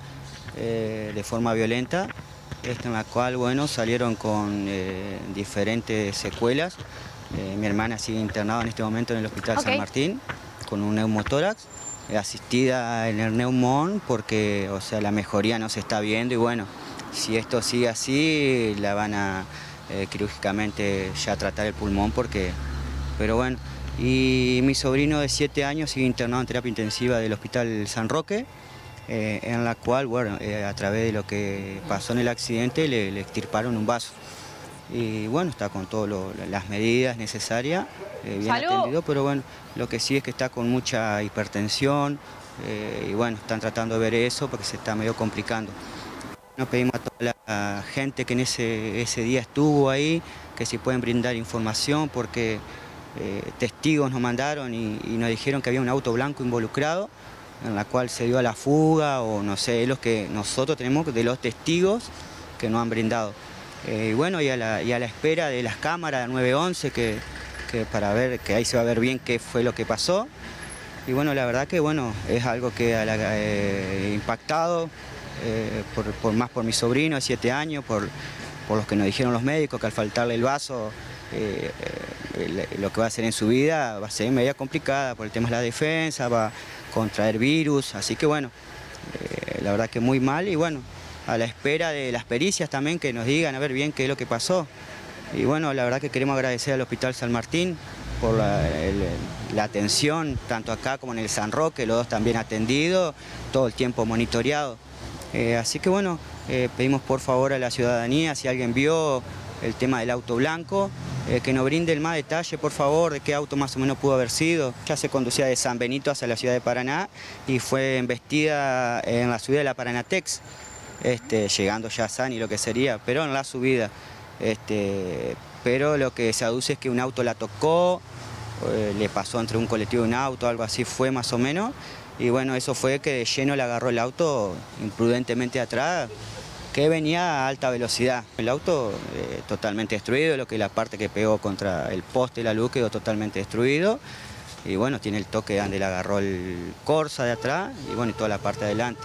eh, de forma violenta, esta en la cual bueno, salieron con eh, diferentes secuelas. Eh, mi hermana sigue internada en este momento en el Hospital. San Martín con un neumotórax, eh, asistida en el neumón porque o sea, la mejoría no se está viendo y bueno, si esto sigue así, la van a eh, quirúrgicamente ya tratar el pulmón porque pero bueno, y mi sobrino de 7 años sigue internado en terapia intensiva del Hospital San Roque, eh, en la cual, bueno, eh, a través de lo que pasó en el accidente le, le extirparon un vaso. Y bueno, está con todas las medidas necesarias, eh, bien ¡Salud! atendido, pero bueno, lo que sí es que está con mucha hipertensión y bueno, están tratando de ver eso porque se está medio complicando. Nos pedimos a toda la gente que en ese, ese día estuvo ahí, que si pueden brindar información, porque testigos nos mandaron y, y nos dijeron que había un auto blanco involucrado, en la cual se dio a la fuga, o no sé, es lo que nosotros tenemos de los testigos que nos han brindado. Eh, y bueno, y a, la, y a la espera de las cámaras 911 que, que para ver, que ahí se va a ver bien qué fue lo que pasó. Y bueno, la verdad que bueno, es algo que ha eh, impactado, eh, por, por, más por mi sobrino de 7 años, por, por los que nos dijeron los médicos que al faltarle el vaso, lo que va a hacer en su vida va a ser media complicada por el tema de la defensa, va contraer virus, así que bueno, eh, la verdad que muy mal y bueno, a la espera de las pericias también que nos digan a ver bien qué es lo que pasó. Y bueno, la verdad que queremos agradecer al Hospital San Martín por la, atención, tanto acá como en el San Roque, los dos también atendidos, todo el tiempo monitoreado. Eh, así que bueno, eh, pedimos por favor a la ciudadanía, si alguien vio el tema del auto blanco, eh, que nos brinde el más detalle, por favor, de qué auto más o menos pudo haber sido. Ya se conducía de San Benito hacia la ciudad de Paraná y fue embestida en la subida de la Paranatex, este, llegando ya a San y lo que sería, pero en la subida. Este, pero lo que se aduce es que un auto la tocó, eh, le pasó entre un colectivo y un auto, algo así fue más o menos. Y bueno, eso fue que de lleno le agarró el auto imprudentemente atrás, que venía a alta velocidad. El auto eh, totalmente destruido, lo que la parte que pegó contra el poste y la luz quedó totalmente destruido. Y bueno, tiene el toque donde le agarró el Corsa de atrás y bueno, toda la parte de adelante.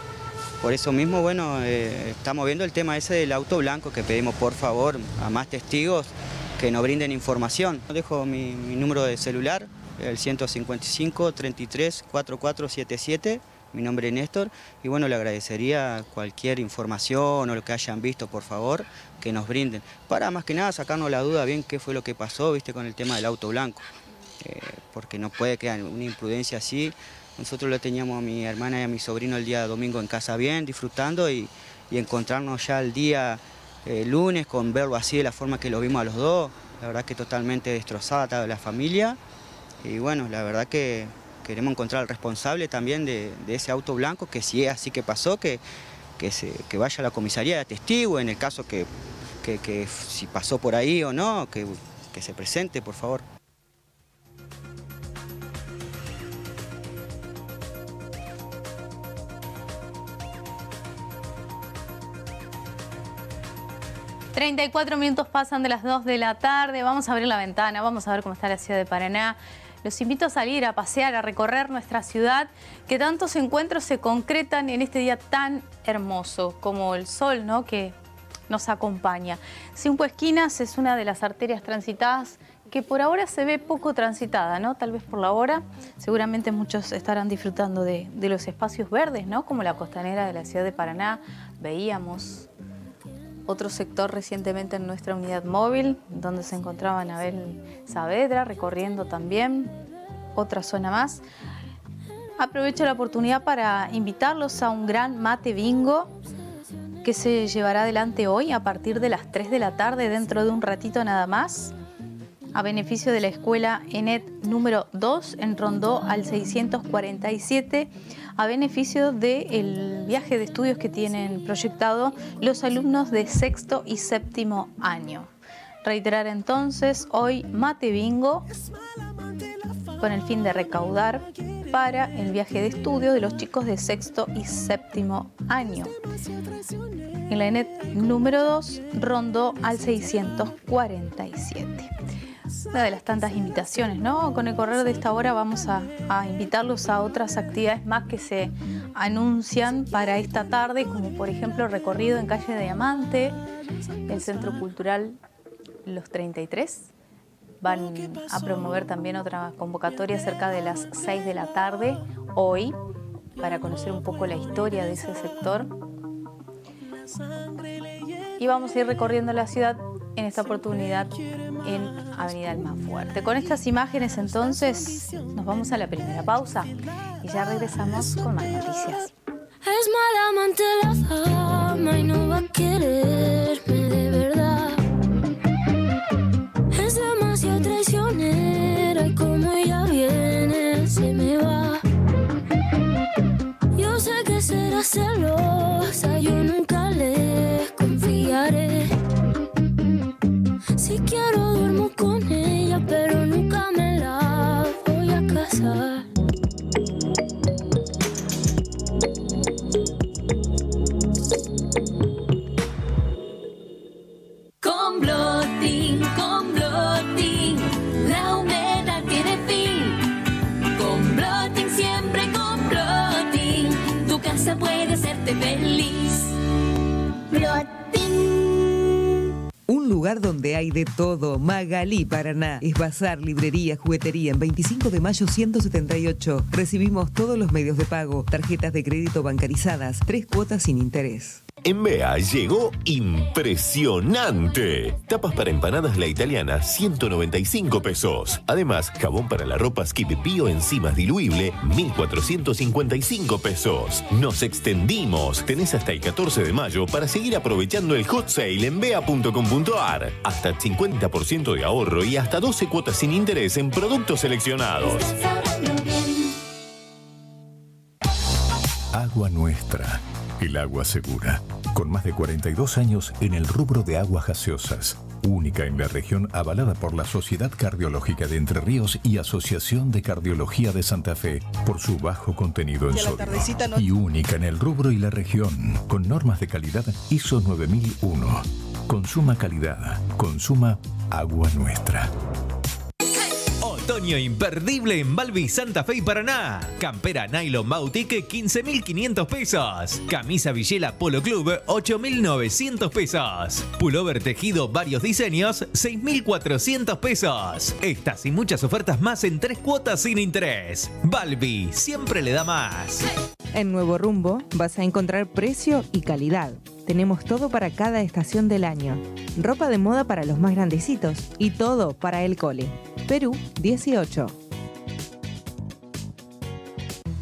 Por eso mismo, bueno, eh, estamos viendo el tema ese del auto blanco que pedimos por favor a más testigos que nos brinden información. Dejo mi, mi número de celular, el 155 33 4477. Mi nombre es Néstor y bueno, le agradecería cualquier información o lo que hayan visto, por favor, que nos brinden. Para más que nada sacarnos la duda bien qué fue lo que pasó, viste, con el tema del auto blanco. Eh, porque no puede quedar una imprudencia así. Nosotros lo teníamos a mi hermana y a mi sobrino el día domingo en casa bien, disfrutando y, encontrarnos ya el día eh, lunes con verlo así de la forma que lo vimos a los dos. La verdad que totalmente destrozada toda la familia. Y bueno, la verdad que queremos encontrar al responsable también de, ese auto blanco, que si es así que pasó, que, que, vaya a la comisaría de testigo en el caso que, que, que si pasó por ahí o no, que, que se presente, por favor. ...34 minutos pasan de las 2 de la tarde... ...vamos a abrir la ventana, vamos a ver cómo está la ciudad de Paraná... Los invito a salir, a pasear, a recorrer nuestra ciudad, que tantos encuentros se concretan en este día tan hermoso como el sol ¿no? que nos acompaña. Cinco Esquinas es una de las arterias transitadas que por ahora se ve poco transitada, ¿no? Tal vez por la hora. Seguramente muchos estarán disfrutando de, de los espacios verdes, ¿no? Como la costanera de la ciudad de Paraná. Veíamos otro sector recientemente en nuestra unidad móvil, donde se encontraba Anabel Saavedra recorriendo también otra zona más. Aprovecho la oportunidad para invitarlos a un gran mate bingo que se llevará adelante hoy a partir de las 3 de la tarde, dentro de un ratito nada más, a beneficio de la escuela ENET número 2 en Rondó al 647 a beneficio del viaje de estudios que tienen proyectado los alumnos de sexto y séptimo año. Reiterar entonces, hoy mate bingo con el fin de recaudar para el viaje de estudio de los chicos de sexto y séptimo año. En la ENET número 2 rondó al 647 una de las tantas invitaciones, ¿no? Con el correr de esta hora vamos a, invitarlos a otras actividades más que se anuncian para esta tarde, como por ejemplo recorrido en calle Diamante, el Centro Cultural Los 33. Van a promover también otra convocatoria cerca de las 6 de la tarde, hoy, para conocer un poco la historia de ese sector. Y vamos a ir recorriendo la ciudad en esta oportunidad en Avenida El Más Fuerte. Con estas imágenes entonces nos vamos a la primera pausa y ya regresamos con más noticias. Donde hay de todo. Magalí, Paraná. Es bazar, librería, juguetería. En 25 de mayo 178. Recibimos todos los medios de pago. Tarjetas de crédito bancarizadas. Tres cuotas sin interés. En Bea llegó impresionante. Tapas para empanadas la italiana, 195 pesos. Además, jabón para la ropa Skip Bio enzimas diluible, 1,455 pesos. Nos extendimos. Tenés hasta el 14 de mayo para seguir aprovechando el hot sale en bea.com.ar. Hasta 50% de ahorro y hasta 12 cuotas sin interés en productos seleccionados. Agua Nuestra, el agua segura. Con más de 42 años en el rubro de aguas gaseosas. Única en la región avalada por la Sociedad Cardiológica de Entre Ríos y Asociación de Cardiología de Santa Fe por su bajo contenido en sodio. no- Y única en el rubro y la región con normas de calidad ISO 9001. Consuma calidad. Consuma agua nuestra. Otoño imperdible en Balbi Santa Fe y Paraná. Campera Nylon Bautique 15.500 pesos. Camisa Villela Polo Club 8.900 pesos. Pullover tejido varios diseños 6.400 pesos. Estas y muchas ofertas más en tres cuotas sin interés. Balbi siempre le da más. En Nuevo Rumbo vas a encontrar precio y calidad. Tenemos todo para cada estación del año. Ropa de moda para los más grandecitos y todo para el cole. Perú 18.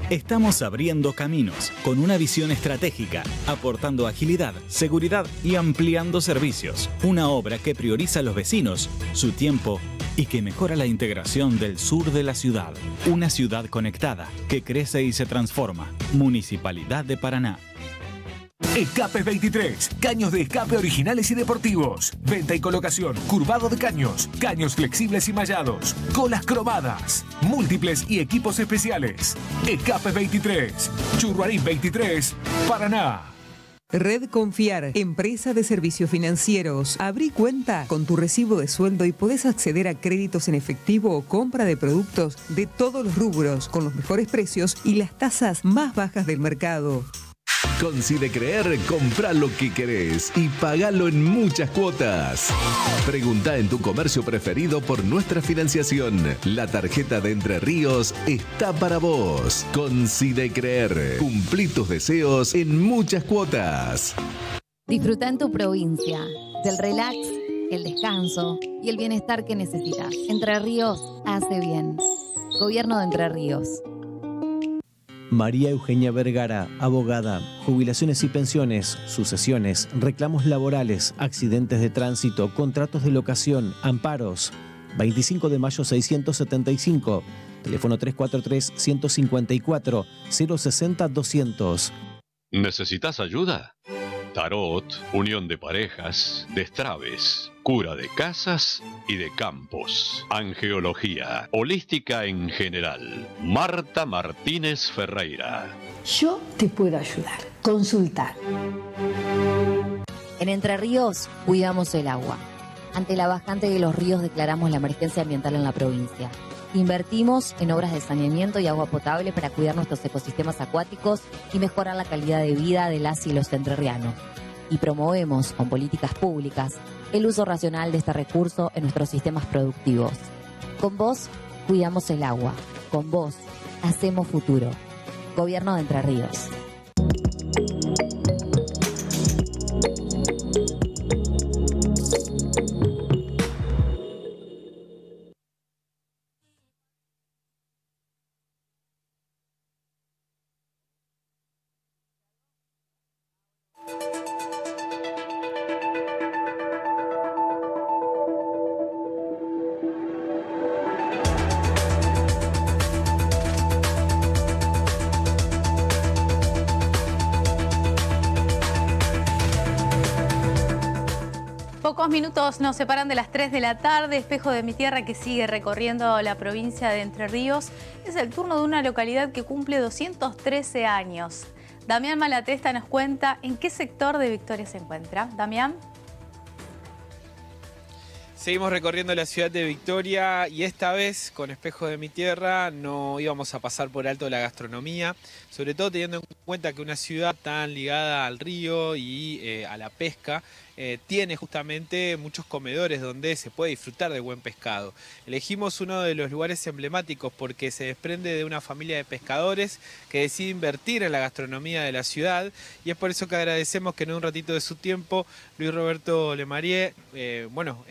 Estamos abriendo caminos con una visión estratégica, aportando agilidad, seguridad y ampliando servicios. Una obra que prioriza a los vecinos, su tiempo y que mejora la integración del sur de la ciudad. Una ciudad conectada que crece y se transforma. Municipalidad de Paraná. Escape 23. Caños de escape originales y deportivos. Venta y colocación. Curvado de caños. Caños flexibles y mallados. Colas cromadas. Múltiples y equipos especiales. Escape 23. Churruarín 23. Paraná. Red Confiar, empresa de servicios financieros. Abrí cuenta con tu recibo de sueldo y podés acceder a créditos en efectivo o compra de productos de todos los rubros con los mejores precios y las tasas más bajas del mercado. Con Creer, compra lo que querés y pagalo en muchas cuotas. Pregunta en tu comercio preferido por nuestra financiación. La tarjeta de Entre Ríos está para vos. Con Creer, cumplí tus deseos en muchas cuotas. Disfruta en tu provincia del relax, el descanso y el bienestar que necesitas. Entre Ríos hace bien. Gobierno de Entre Ríos. María Eugenia Vergara, abogada, jubilaciones y pensiones, sucesiones, reclamos laborales, accidentes de tránsito, contratos de locación, amparos. 25 de mayo 675, teléfono 343-154-060-200. ¿Necesitas ayuda? Tarot, unión de parejas, destraves, cura de casas y de campos, angeología, holística en general. Marta Martínez Ferreira. Yo te puedo ayudar. Consultar. En Entre Ríos cuidamos el agua. Ante la bajante de los ríos declaramos la emergencia ambiental en la provincia. Invertimos en obras de saneamiento y agua potable para cuidar nuestros ecosistemas acuáticos y mejorar la calidad de vida de las y los. Y promovemos con políticas públicas el uso racional de este recurso en nuestros sistemas productivos. Con vos cuidamos el agua. Con vos hacemos futuro. Gobierno de Entre Ríos. Nos separan de las 3 de la tarde. Espejo de mi tierra que sigue recorriendo la provincia de Entre Ríos. Es el turno de una localidad que cumple 213 años. Damián Malatesta nos cuenta en qué sector de Victoria se encuentra. Damián. Seguimos recorriendo la ciudad de Victoria y esta vez con Espejo de mi Tierra no íbamos a pasar por alto la gastronomía, sobre todo teniendo en cuenta que una ciudad tan ligada al río y eh, a la pesca eh, tiene justamente muchos comedores donde se puede disfrutar de buen pescado. Elegimos uno de los lugares emblemáticos porque se desprende de una familia de pescadores que decide invertir en la gastronomía de la ciudad y es por eso que agradecemos que en un ratito de su tiempo Luis Roberto Lemarie, eh, bueno,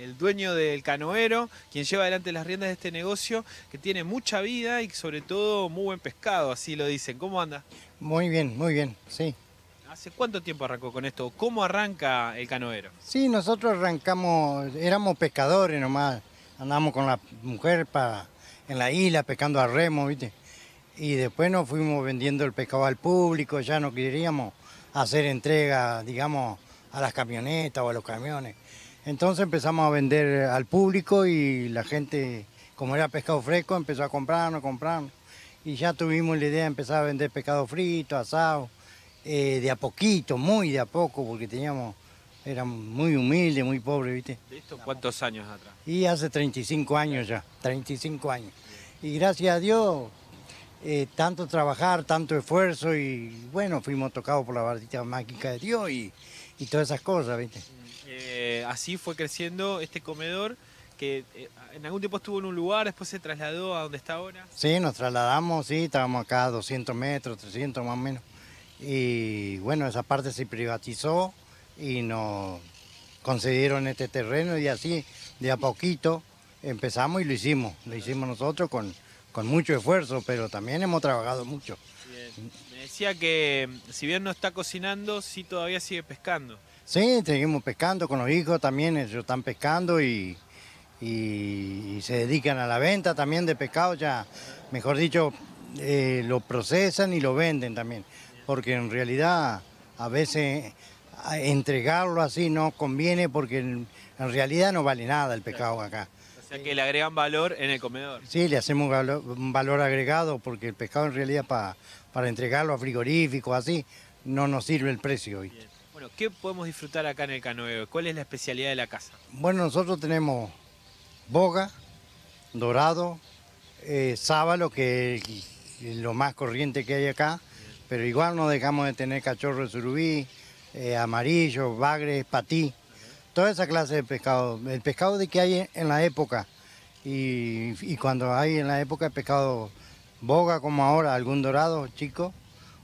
el dueño del canoero, quien lleva adelante las riendas de este negocio que tiene mucha vida y sobre todo muy buen pescado, así lo dicen. ¿Cómo anda? Muy bien, muy bien, sí. ¿Hace cuánto tiempo arrancó con esto? ¿Cómo arranca el canoero? Sí, nosotros arrancamos, éramos pescadores nomás, andábamos con la mujer para en la isla pescando a remo, ¿viste? Y después nos fuimos vendiendo el pescado al público, ya no queríamos hacer entrega, digamos, a las camionetas o a los camiones. Entonces empezamos a vender al público y la gente, como era pescado fresco, empezó a comprarnos, comprarnos. Y ya tuvimos la idea de empezar a vender pescado frito, asado eh, de a poquito, muy de a poco, porque teníamos, era muy humilde, muy pobre, ¿viste? ¿De esto cuántos años atrás? Y hace 35 años ya, 35 años. Y gracias a Dios, eh, tanto trabajar, tanto esfuerzo y bueno, fuimos tocados por la bardita mágica de Dios y, y todas esas cosas, ¿viste? Eh, así fue creciendo este comedor que eh, en algún tiempo estuvo en un lugar, después se trasladó a donde está ahora. Sí, nos trasladamos, sí, estábamos acá a 200 metros, 300 más o menos. Y bueno, esa parte se privatizó y nos concedieron este terreno y así, de a poquito, empezamos y lo hicimos. Lo hicimos nosotros con, con mucho esfuerzo, pero también hemos trabajado mucho. Bien. Me decía que si bien no está cocinando, sí todavía sigue pescando. Sí, seguimos pescando con los hijos también, ellos están pescando y, y- y se dedican a la venta también de pescado, ya, mejor dicho, eh, lo procesan y lo venden también, porque en realidad a veces entregarlo así no conviene porque en, en realidad no vale nada el pescado acá. O sea que le agregan valor en el comedor. Sí, le hacemos un valor agregado porque el pescado en realidad pa- para entregarlo a frigoríficos así no nos sirve el precio. ¿viste? ¿Qué podemos disfrutar acá en el canoeo? ¿Cuál es la especialidad de la casa? Bueno, nosotros tenemos boga, dorado, eh, sábalo, que es lo más corriente que hay acá, pero igual no dejamos de tener cachorro de surubí, eh, amarillo, bagre, patí, toda esa clase de pescado. El pescado de que hay en la época, y cuando hay en la época el pescado boga como ahora, algún dorado chico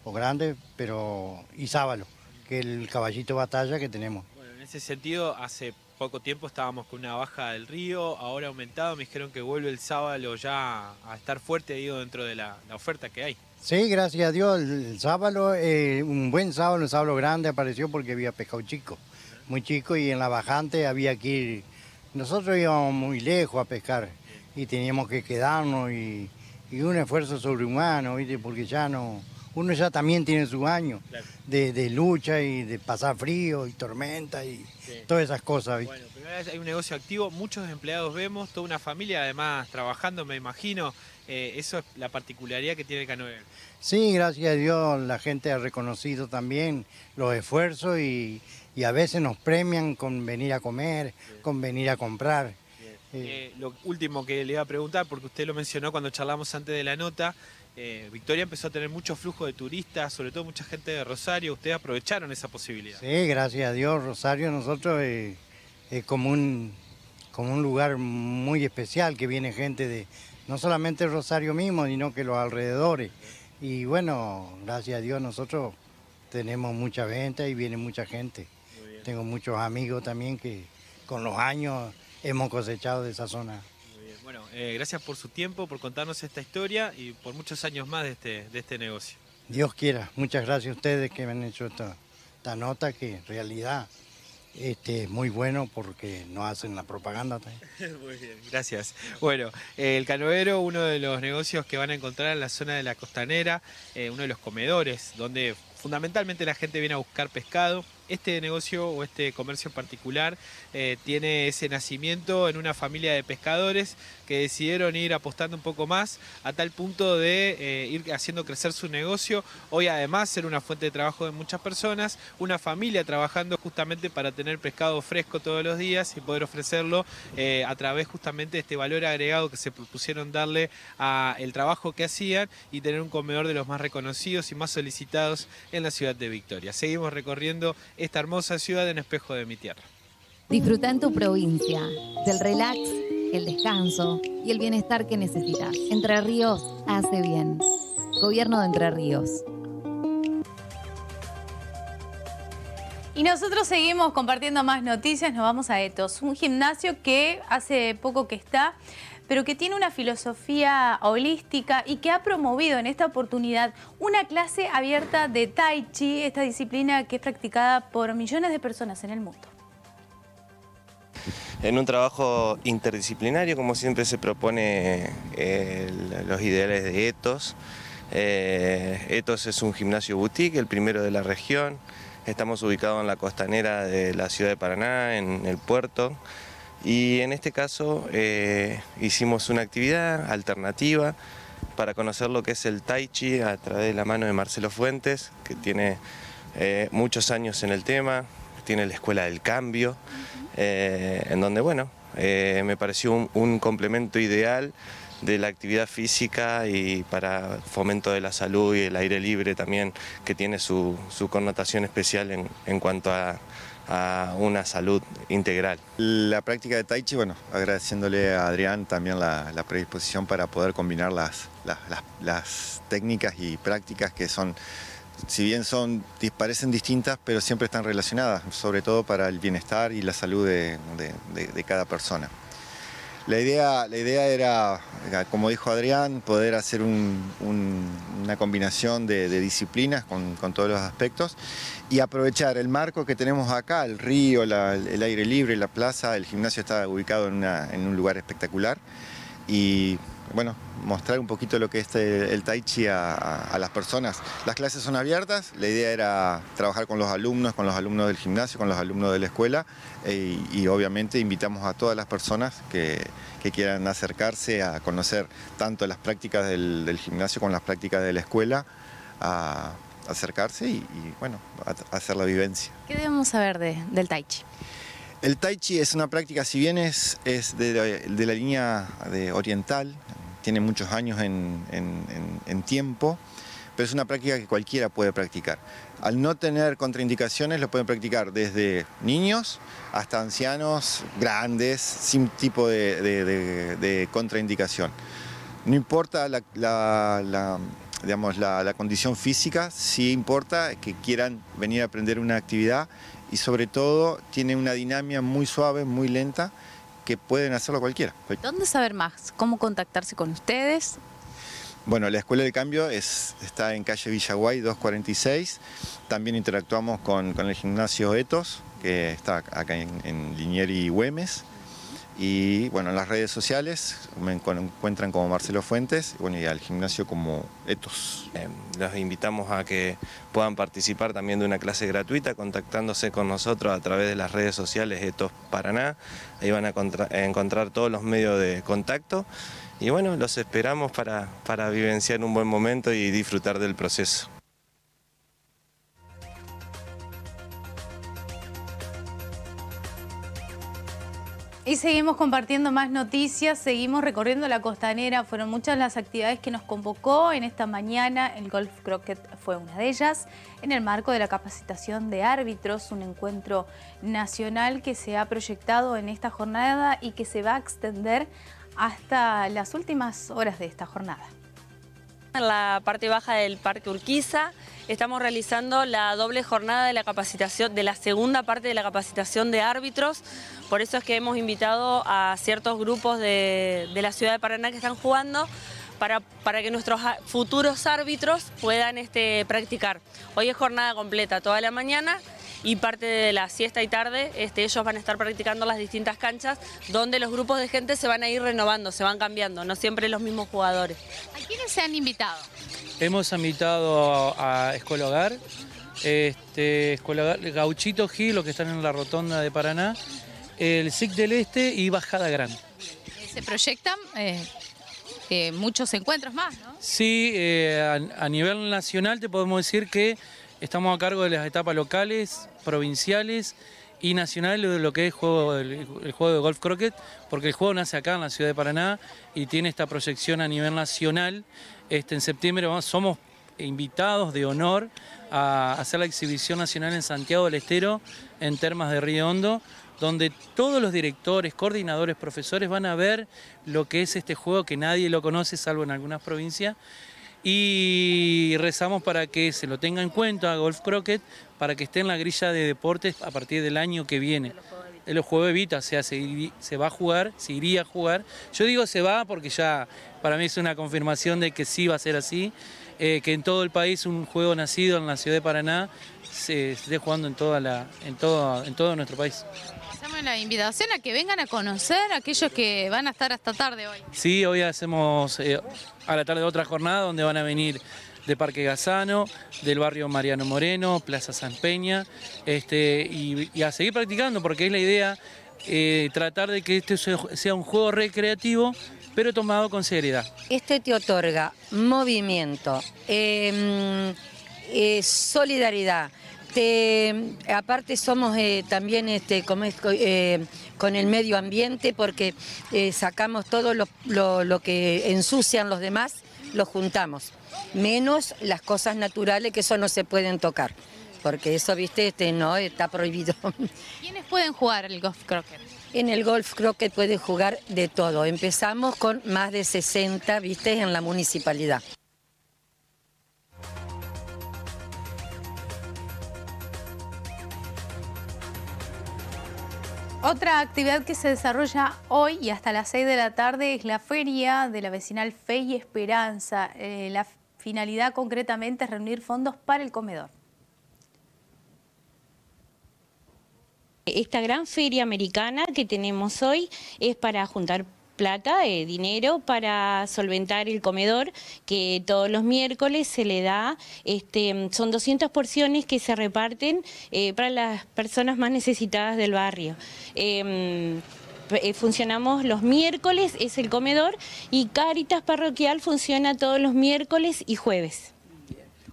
o grande, pero y sábalo, que el caballito batalla que tenemos. Bueno, en ese sentido, hace poco tiempo estábamos con una baja del río, ahora aumentado, me dijeron que vuelve el sábado ya a estar fuerte digo, dentro de la, la oferta que hay. Sí, gracias a Dios, el, el sábalo, eh, un buen sábalo, un sábalo grande apareció porque había pescado chico, muy chico y en la bajante había que ir, nosotros íbamos muy lejos a pescar y teníamos que quedarnos y, y un esfuerzo sobrehumano, ¿viste? porque ya no, uno ya también tiene su año de, de lucha y de pasar frío y tormenta y todas esas cosas. Bueno, vez hay un negocio activo, muchos empleados vemos, toda una familia además trabajando, me imagino. Eh, eso es la particularidad que tiene el canoeo. Sí, gracias a Dios la gente ha reconocido también los esfuerzos y, y a veces nos premian con venir a comer, con venir a comprar. Eh, lo último que le iba a preguntar, porque usted lo mencionó cuando charlamos antes de la nota, eh, Victoria empezó a tener mucho flujo de turistas, sobre todo mucha gente de Rosario. ¿Ustedes aprovecharon esa posibilidad? Sí, gracias a Dios, Rosario nosotros eh, es como un, como un lugar muy especial que viene gente de, no solamente Rosario mismo, sino que los alrededores. Y bueno, gracias a Dios nosotros tenemos mucha venta y viene mucha gente. Tengo muchos amigos también que con los años hemos cosechado de esa zona. Bueno, eh, gracias por su tiempo, por contarnos esta historia y por muchos años más de este, de este negocio. Dios quiera. Muchas gracias a ustedes que me han hecho esta, esta nota que en realidad este, es muy bueno porque nos hacen la propaganda también. Muy bien, gracias. Bueno, eh, el canoero, uno de los negocios que van a encontrar en la zona de la costanera, eh, uno de los comedores donde fundamentalmente la gente viene a buscar pescado. Este negocio o este comercio en particular eh, tiene ese nacimiento en una familia de pescadores que decidieron ir apostando un poco más a tal punto de eh, ir haciendo crecer su negocio. Hoy además ser una fuente de trabajo de muchas personas, una familia trabajando justamente para tener pescado fresco todos los días y poder ofrecerlo eh, a través justamente de este valor agregado que se propusieron darle al trabajo que hacían y tener un comedor de los más reconocidos y más solicitados en la ciudad de Victoria. Seguimos recorriendo esta hermosa ciudad en espejo de mi tierra. Disfruta en tu provincia del relax, el descanso y el bienestar que necesitas. Entre Ríos hace bien. Gobierno de Entre Ríos. Y nosotros seguimos compartiendo más noticias, nos vamos a Etos, un gimnasio que hace poco que está, pero que tiene una filosofía holística y que ha promovido en esta oportunidad una clase abierta de Tai Chi, esta disciplina que es practicada por millones de personas en el mundo. En un trabajo interdisciplinario, como siempre se propone el- los ideales de Etos. Eh, Etos es un gimnasio boutique, el primero de la región. Estamos ubicados en la costanera de la ciudad de Paraná, en el puerto. Y en este caso eh, hicimos una actividad alternativa para conocer lo que es el Tai Chi a través de la mano de Marcelo Fuentes, que tiene eh, muchos años en el tema, tiene la Escuela del Cambio, eh, en donde, bueno, me pareció un, un complemento ideal de la actividad física y para fomento de la salud y el aire libre también, que tiene su, su connotación especial en, en cuanto a, a una salud integral. La práctica de Tai Chi, bueno, agradeciéndole a Adrián también la, predisposición para poder combinar las, técnicas y prácticas que son, si bien son, parecen distintas, pero siempre están relacionadas, sobre todo para el bienestar y la salud de cada persona. La idea, la idea era, como dijo Adrián, poder hacer un- un- una combinación de, disciplinas con, con todos los aspectos y aprovechar el marco que tenemos acá, el río, el aire libre, la plaza, el gimnasio está ubicado en, en un lugar espectacular y bueno, mostrar un poquito lo que es el, tai chi a, a- las personas. Las clases son abiertas, la idea era trabajar con los alumnos, con los alumnos del gimnasio, con los alumnos de la escuela eh, y, obviamente invitamos a todas las personas que, que quieran acercarse a conocer tanto las prácticas del, del gimnasio como las prácticas de la escuela, a acercarse y, y, bueno, a, a hacer la vivencia. ¿Qué debemos saber de- del Tai Chi? El Tai Chi es una práctica, si bien es, es de, la, de la línea de oriental, tiene muchos años en, tiempo, pero es una práctica que cualquiera puede practicar. Al no tener contraindicaciones, lo pueden practicar desde niños hasta ancianos grandes, sin tipo de, contraindicación. No importa la, digamos, la condición física, sí importa que quieran venir a aprender una actividad y sobre todo tiene una dinámica muy suave, muy lenta, que pueden hacerlo cualquiera. ¿Dónde saber más? ¿Cómo contactarse con ustedes? Bueno, la Escuela del Cambio es, está en calle Villaguay 246. También interactuamos con, con el gimnasio Etos, que está acá en, en Linieri y Güemes. Y bueno, en las redes sociales me encuentran como Marcelo Fuentes bueno, y al gimnasio como Etos. Los invitamos a que puedan participar también de una clase gratuita contactándose con nosotros a través de las redes sociales Etos Paraná. Ahí van a encontrar todos los medios de contacto. Y bueno, los esperamos para, para vivenciar un buen momento y disfrutar del proceso. Y seguimos compartiendo más noticias, seguimos recorriendo la costanera, fueron muchas las actividades que nos convocó en esta mañana, el golf croquet fue una de ellas, en el marco de la capacitación de árbitros, un encuentro nacional que se ha proyectado en esta jornada y que se va a extender hasta las últimas horas de esta jornada. En la parte baja del Parque Urquiza estamos realizando la doble jornada de la capacitación, de la segunda parte de la capacitación de árbitros. Por eso es que hemos invitado a ciertos grupos de, de la ciudad de Paraná que están jugando para, para que nuestros futuros árbitros puedan este, practicar. Hoy es jornada completa, toda la mañana. Y parte de la siesta y tarde este, ellos van a estar practicando las distintas canchas donde los grupos de gente se van a ir renovando, se van cambiando, no siempre los mismos jugadores. ¿A quiénes se han invitado? Hemos invitado a Escuela Hogar, este, Escuela Hogar, Gauchito Gil, los que están en la rotonda de Paraná, el SIC del Este y Bajada Grande. Se proyectan eh, eh, muchos encuentros más, ¿no? Sí, eh, a, a nivel nacional te podemos decir que estamos a cargo de las etapas locales, provinciales y nacionales de lo que es el, el juego de golf croquet, porque el juego nace acá en la ciudad de Paraná y tiene esta proyección a nivel nacional. Este, en septiembre vamos- somos invitados de honor a hacer la exhibición nacional en Santiago del Estero, en Termas de Río Hondo, donde todos los directores, coordinadores, profesores van a ver lo que es este juego que nadie lo conoce, salvo en algunas provincias. Y rezamos para que se lo tenga en cuenta a Golf Croquet, para que esté en la grilla de deportes a partir del año que viene. El juego Evita, o sea, se, va a jugar, se iría a jugar. Yo digo se va porque ya para mí es una confirmación de que sí va a ser así, eh, que en todo el país un juego nacido en la ciudad de Paraná se esté jugando en, toda la, en, todo, en todo nuestro país. Hacemos la invitación a que vengan a conocer a aquellos que van a estar hasta tarde hoy. Sí, hoy hacemos eh, a la tarde otra jornada donde van a venir de Parque Gazano, del barrio Mariano Moreno, Plaza San Peña, este, y, y a seguir practicando porque es la idea eh, tratar de que este sea un juego recreativo, pero tomado con seriedad. Este te otorga movimiento, eh, eh, solidaridad. Te- aparte somos eh, también este, eh, con el medio ambiente porque sacamos todo lo, lo- lo que ensucian los demás, lo juntamos. Menos las cosas naturales que eso no se pueden tocar. Porque eso, viste, este, no, está prohibido. ¿Quiénes pueden jugar el golf croquet? En el golf croquet pueden jugar de todo. Empezamos con más de 60, viste, en la municipalidad. Otra actividad que se desarrolla hoy y hasta las 6 de la tarde es la feria de la vecinal Fe y Esperanza. Eh, la finalidad concretamente es reunir fondos para el comedor. Esta gran feria americana que tenemos hoy es para juntar plata, eh, dinero para solventar el comedor que todos los miércoles se le da. Este, son 200 porciones que se reparten eh, para las personas más necesitadas del barrio. Em, eh, funcionamos los miércoles, es el comedor, y Cáritas Parroquial funciona todos los miércoles y jueves.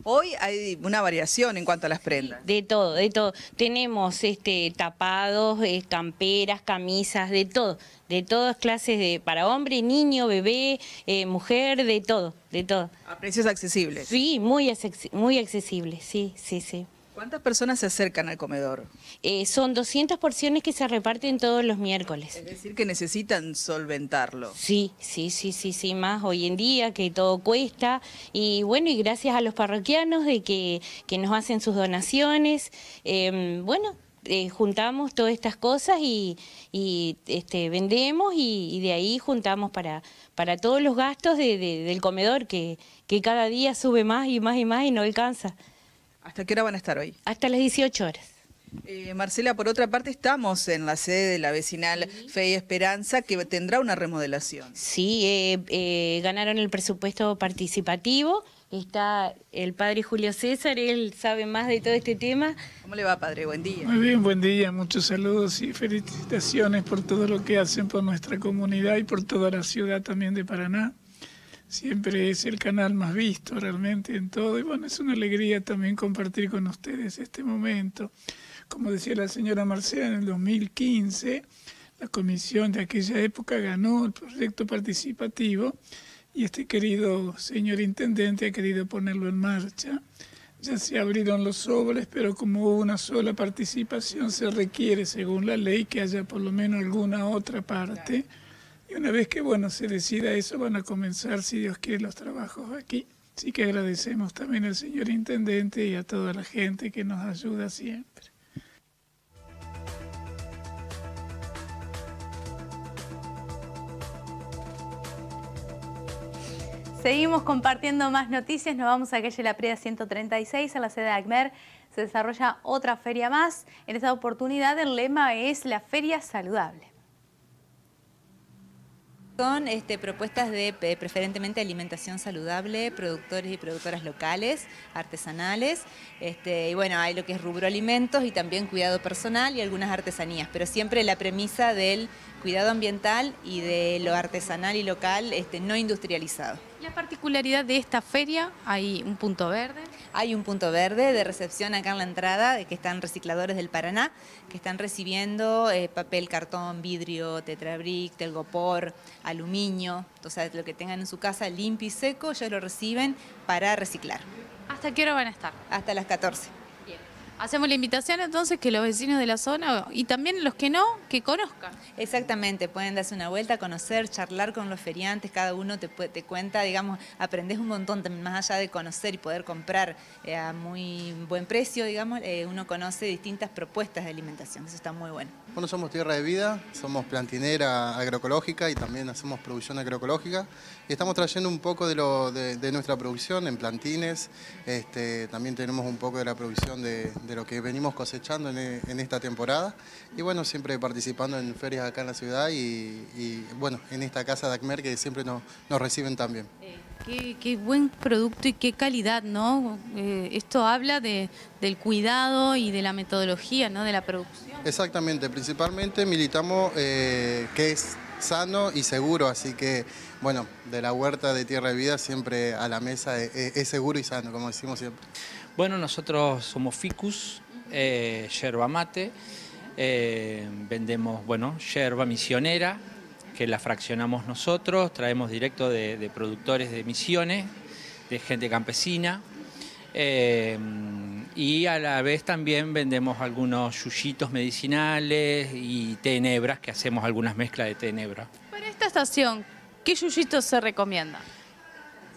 Hoy hay una variación en cuanto a las prendas. De todo, de todo. Tenemos este tapados, eh, camperas, camisas, de todo, de todas clases de para hombre, niño, bebé, eh, mujer, de todo, de todo. A precios accesibles. Sí, muy accesi- muy accesibles, sí, sí, sí. ¿Cuántas personas se acercan al comedor? Eh, son 200 porciones que se reparten todos los miércoles. Es decir, que necesitan solventarlo. Sí, sí, sí, sí, sí, más hoy en día que todo cuesta y bueno, y gracias a los parroquianos de que, que nos hacen sus donaciones, eh, bueno, eh, juntamos todas estas cosas y, y, este, vendemos y, y de ahí juntamos para, para todos los gastos de- de- del comedor que, que cada día sube más y más y más y no alcanza. ¿Hasta qué hora van a estar hoy? Hasta las 18 horas. Eh, Marcela, por otra parte, estamos en la sede de la vecinal Fe y Esperanza, que tendrá una remodelación. Sí, eh, eh, ganaron el presupuesto participativo. Está el padre Julio César, él sabe más de todo este tema. ¿Cómo le va, padre? Buen día. Muy bien, buen día, muchos saludos y felicitaciones por todo lo que hacen por nuestra comunidad y por toda la ciudad también de Paraná. Siempre es el canal más visto realmente en todo y bueno, es una alegría también compartir con ustedes este momento. Como decía la señora Marcela, en el 2015 la comisión de aquella época ganó el proyecto participativo y este querido señor intendente ha querido ponerlo en marcha. Ya se abrieron los sobres, pero como hubo una sola participación, se requiere, según la ley, que haya por lo menos alguna otra parte. Y una vez que bueno se decida eso, van a comenzar, si Dios quiere, los trabajos aquí. Así que agradecemos también al señor intendente y a toda la gente que nos ayuda siempre. Seguimos compartiendo más noticias. Nos vamos a calle La Prida 136, a la sede de ACMER. se desarrolla otra feria más. En esta oportunidad el lema es la Feria Saludable. Son este, propuestas de eh, preferentemente alimentación saludable, productores y productoras locales, artesanales, este, y bueno, hay lo que es rubro alimentos y también cuidado personal y algunas artesanías, pero siempre la premisa del cuidado ambiental y de lo artesanal y local este, no industrializado. La particularidad de esta feria, hay un punto verde. Hay un punto verde de recepción acá en la entrada, de que están recicladores del Paraná, que están recibiendo eh, papel, cartón, vidrio, tetrabric, telgopor, aluminio, o sea, lo que tengan en su casa limpio y seco, ellos lo reciben para reciclar. ¿Hasta qué hora van a estar? Hasta las 14. Hacemos la invitación entonces que los vecinos de la zona y también los que no, que conozcan. Exactamente, pueden darse una vuelta, conocer, charlar con los feriantes, cada uno te, te cuenta, digamos, aprendes un montón también, más allá de conocer y poder comprar eh, a muy buen precio, digamos, eh, uno conoce distintas propuestas de alimentación, eso está muy bueno. Bueno, somos Tierra de Vida, somos plantinera agroecológica y también hacemos producción agroecológica y estamos trayendo un poco de, lo, de, nuestra producción en plantines, este, también tenemos un poco de la producción de de lo que venimos cosechando en, esta temporada y bueno, siempre participando en ferias acá en la ciudad y, bueno, en esta casa de Acmer que siempre nos, reciben también. Eh, qué, buen producto y qué calidad, ¿no? Eh, esto habla de, del cuidado y de la metodología, ¿no? De la producción. Exactamente, principalmente militamos eh, que es sano y seguro, así que bueno, de la huerta de Tierra de Vida siempre a la mesa es seguro y sano, como decimos siempre. Bueno, nosotros somos Ficus, eh, yerba mate, eh, vendemos, bueno, yerba misionera, que la fraccionamos nosotros, traemos directo de, productores de misiones, de gente campesina, eh, y a la vez también vendemos algunos yuyitos medicinales y tenebras, que hacemos algunas mezclas de tenebra. Para esta estación, ¿qué yuyitos se recomiendan?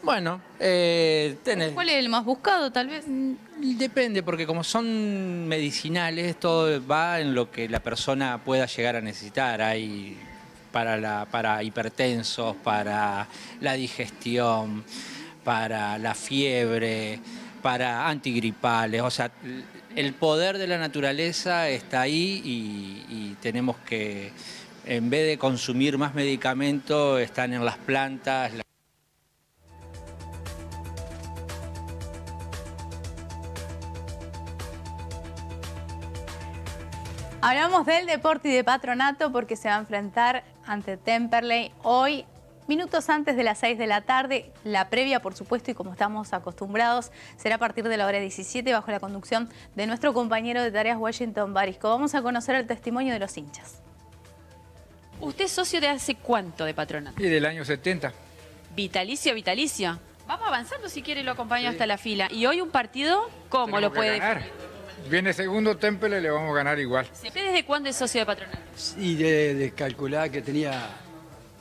Bueno, eh, ¿Cuál es el más buscado, tal vez? Mm, depende, porque como son medicinales, todo va en lo que la persona pueda llegar a necesitar. Hay para, la, para hipertensos, para la digestión, para la fiebre, para antigripales. O sea, el poder de la naturaleza está ahí y tenemos que, en vez de consumir más medicamentos, están en las plantas. Hablamos del deporte y de patronato porque se va a enfrentar ante Temperley hoy, minutos antes de las 6 de la tarde. La previa, por supuesto, y como estamos acostumbrados, será a partir de la hora 17 bajo la conducción de nuestro compañero de tareas Washington Barisco. Vamos a conocer el testimonio de los hinchas. ¿Usted es socio de hace cuánto de patronato? Y del año 70. Vitalicio, vitalicio. Vamos avanzando si quiere y lo acompaño hasta la fila. ¿Y hoy un partido cómo lo puede definir? Viene segundo Temple y le vamos a ganar igual. ¿Usted desde cuándo es socio de patronato? Y de, calcular que tenía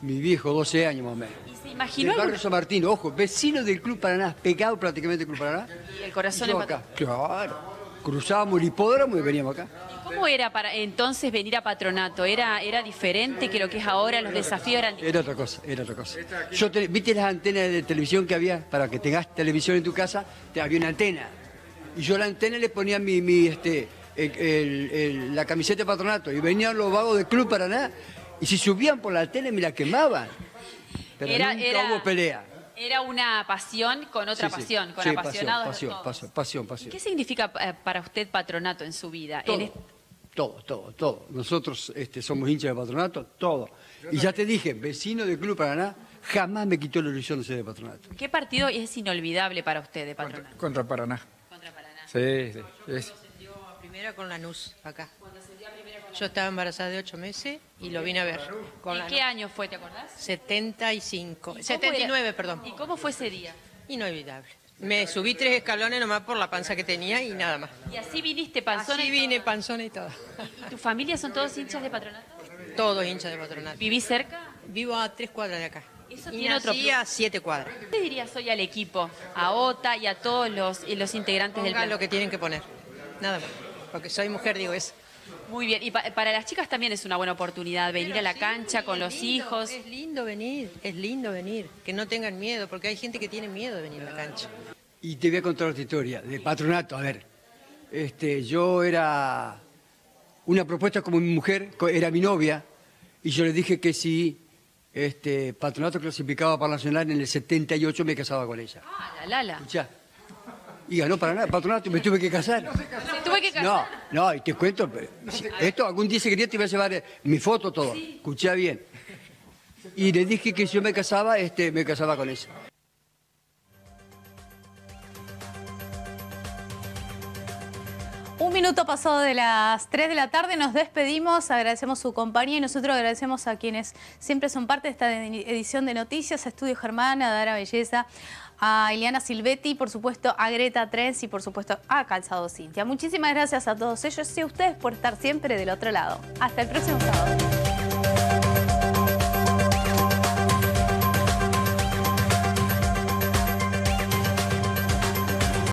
mi viejo 12 años más o menos. ¿Y se imaginó? Barrio San Martín, ojo, vecino del Club Paraná, pegado prácticamente del Club Paraná. Y el corazón en acá. Claro. Cruzábamos el hipódromo y veníamos acá. ¿Cómo era para entonces venir a patronato? ¿Era, era diferente que lo que es ahora? ¿Los desafíos eran Era otra cosa, era otra cosa. Yo ¿Viste las antenas de televisión que había? Para que tengas televisión en tu casa, te había una antena y yo a la antena le ponía mi, mi este, la camiseta de patronato y venían los vagos del Club Paraná y si subían por la antena me la quemaban. Pero era, nunca hubo pelea. Era una pasión con otra pasión, con apasionados. Pasión, pasión, pasión, pasión, ¿Qué significa eh, para usted patronato en su vida? Todo, todo, todo, Nosotros este, somos hinchas de patronato, todo. Y ya te dije, vecino del Club Paraná, jamás me quitó la ilusión de ser de patronato. ¿Qué partido es inolvidable para usted de patronato? contra Paraná. Sí, sí. Es. Primera con Lanús, acá. Yo estaba embarazada de ocho meses y lo vine a ver. ¿En qué año fue, te acordás? 75, 79, perdón. ¿Y cómo fue ese día? Inolvidable. Me subí tres escalones nomás por la panza que tenía y nada más. ¿Y así viniste panzona? Así vine panzona y todo. ¿Y tu familia son todos hinchas de patronato? Todos hinchas de patronato. ¿Vivís cerca? Vivo a tres cuadras de acá. Eso tiene otro a siete cuadras. ¿Qué dirías hoy al equipo, a OTA y a todos los, los integrantes del plan? lo que tienen que poner, nada más. Porque soy mujer, digo eso. Muy bien, y para las chicas también es una buena oportunidad venir a la cancha con los hijos. Es lindo venir, es lindo venir, que no tengan miedo, porque hay gente que tiene miedo de venir a la cancha. Y te voy a contar otra historia, de patronato, a ver. este, yo era una propuesta como mi mujer, era mi novia, y yo le dije que si este, Patronato clasificaba para Nacional en el 78 me casaba con ella. Ah, la Lala. Escuchá. Y ganó para nada, Patronato, y me tuve que casar. Se tuve que casar. No, no, y te cuento, esto algún día se quería te iba a llevar eh, mi foto todo, escuchá bien. Y le dije que si yo me casaba, este, me casaba con ella. Un minuto pasado de las 3 de la tarde, nos despedimos, agradecemos su compañía y nosotros agradecemos a quienes siempre son parte de esta edición de noticias, a Estudio Germán, a Dara Belleza, a Eliana Silvetti, por supuesto a Greta Trens y por supuesto a Calzado Cintia. Muchísimas gracias a todos ellos y a ustedes por estar siempre del otro lado. Hasta el próximo sábado.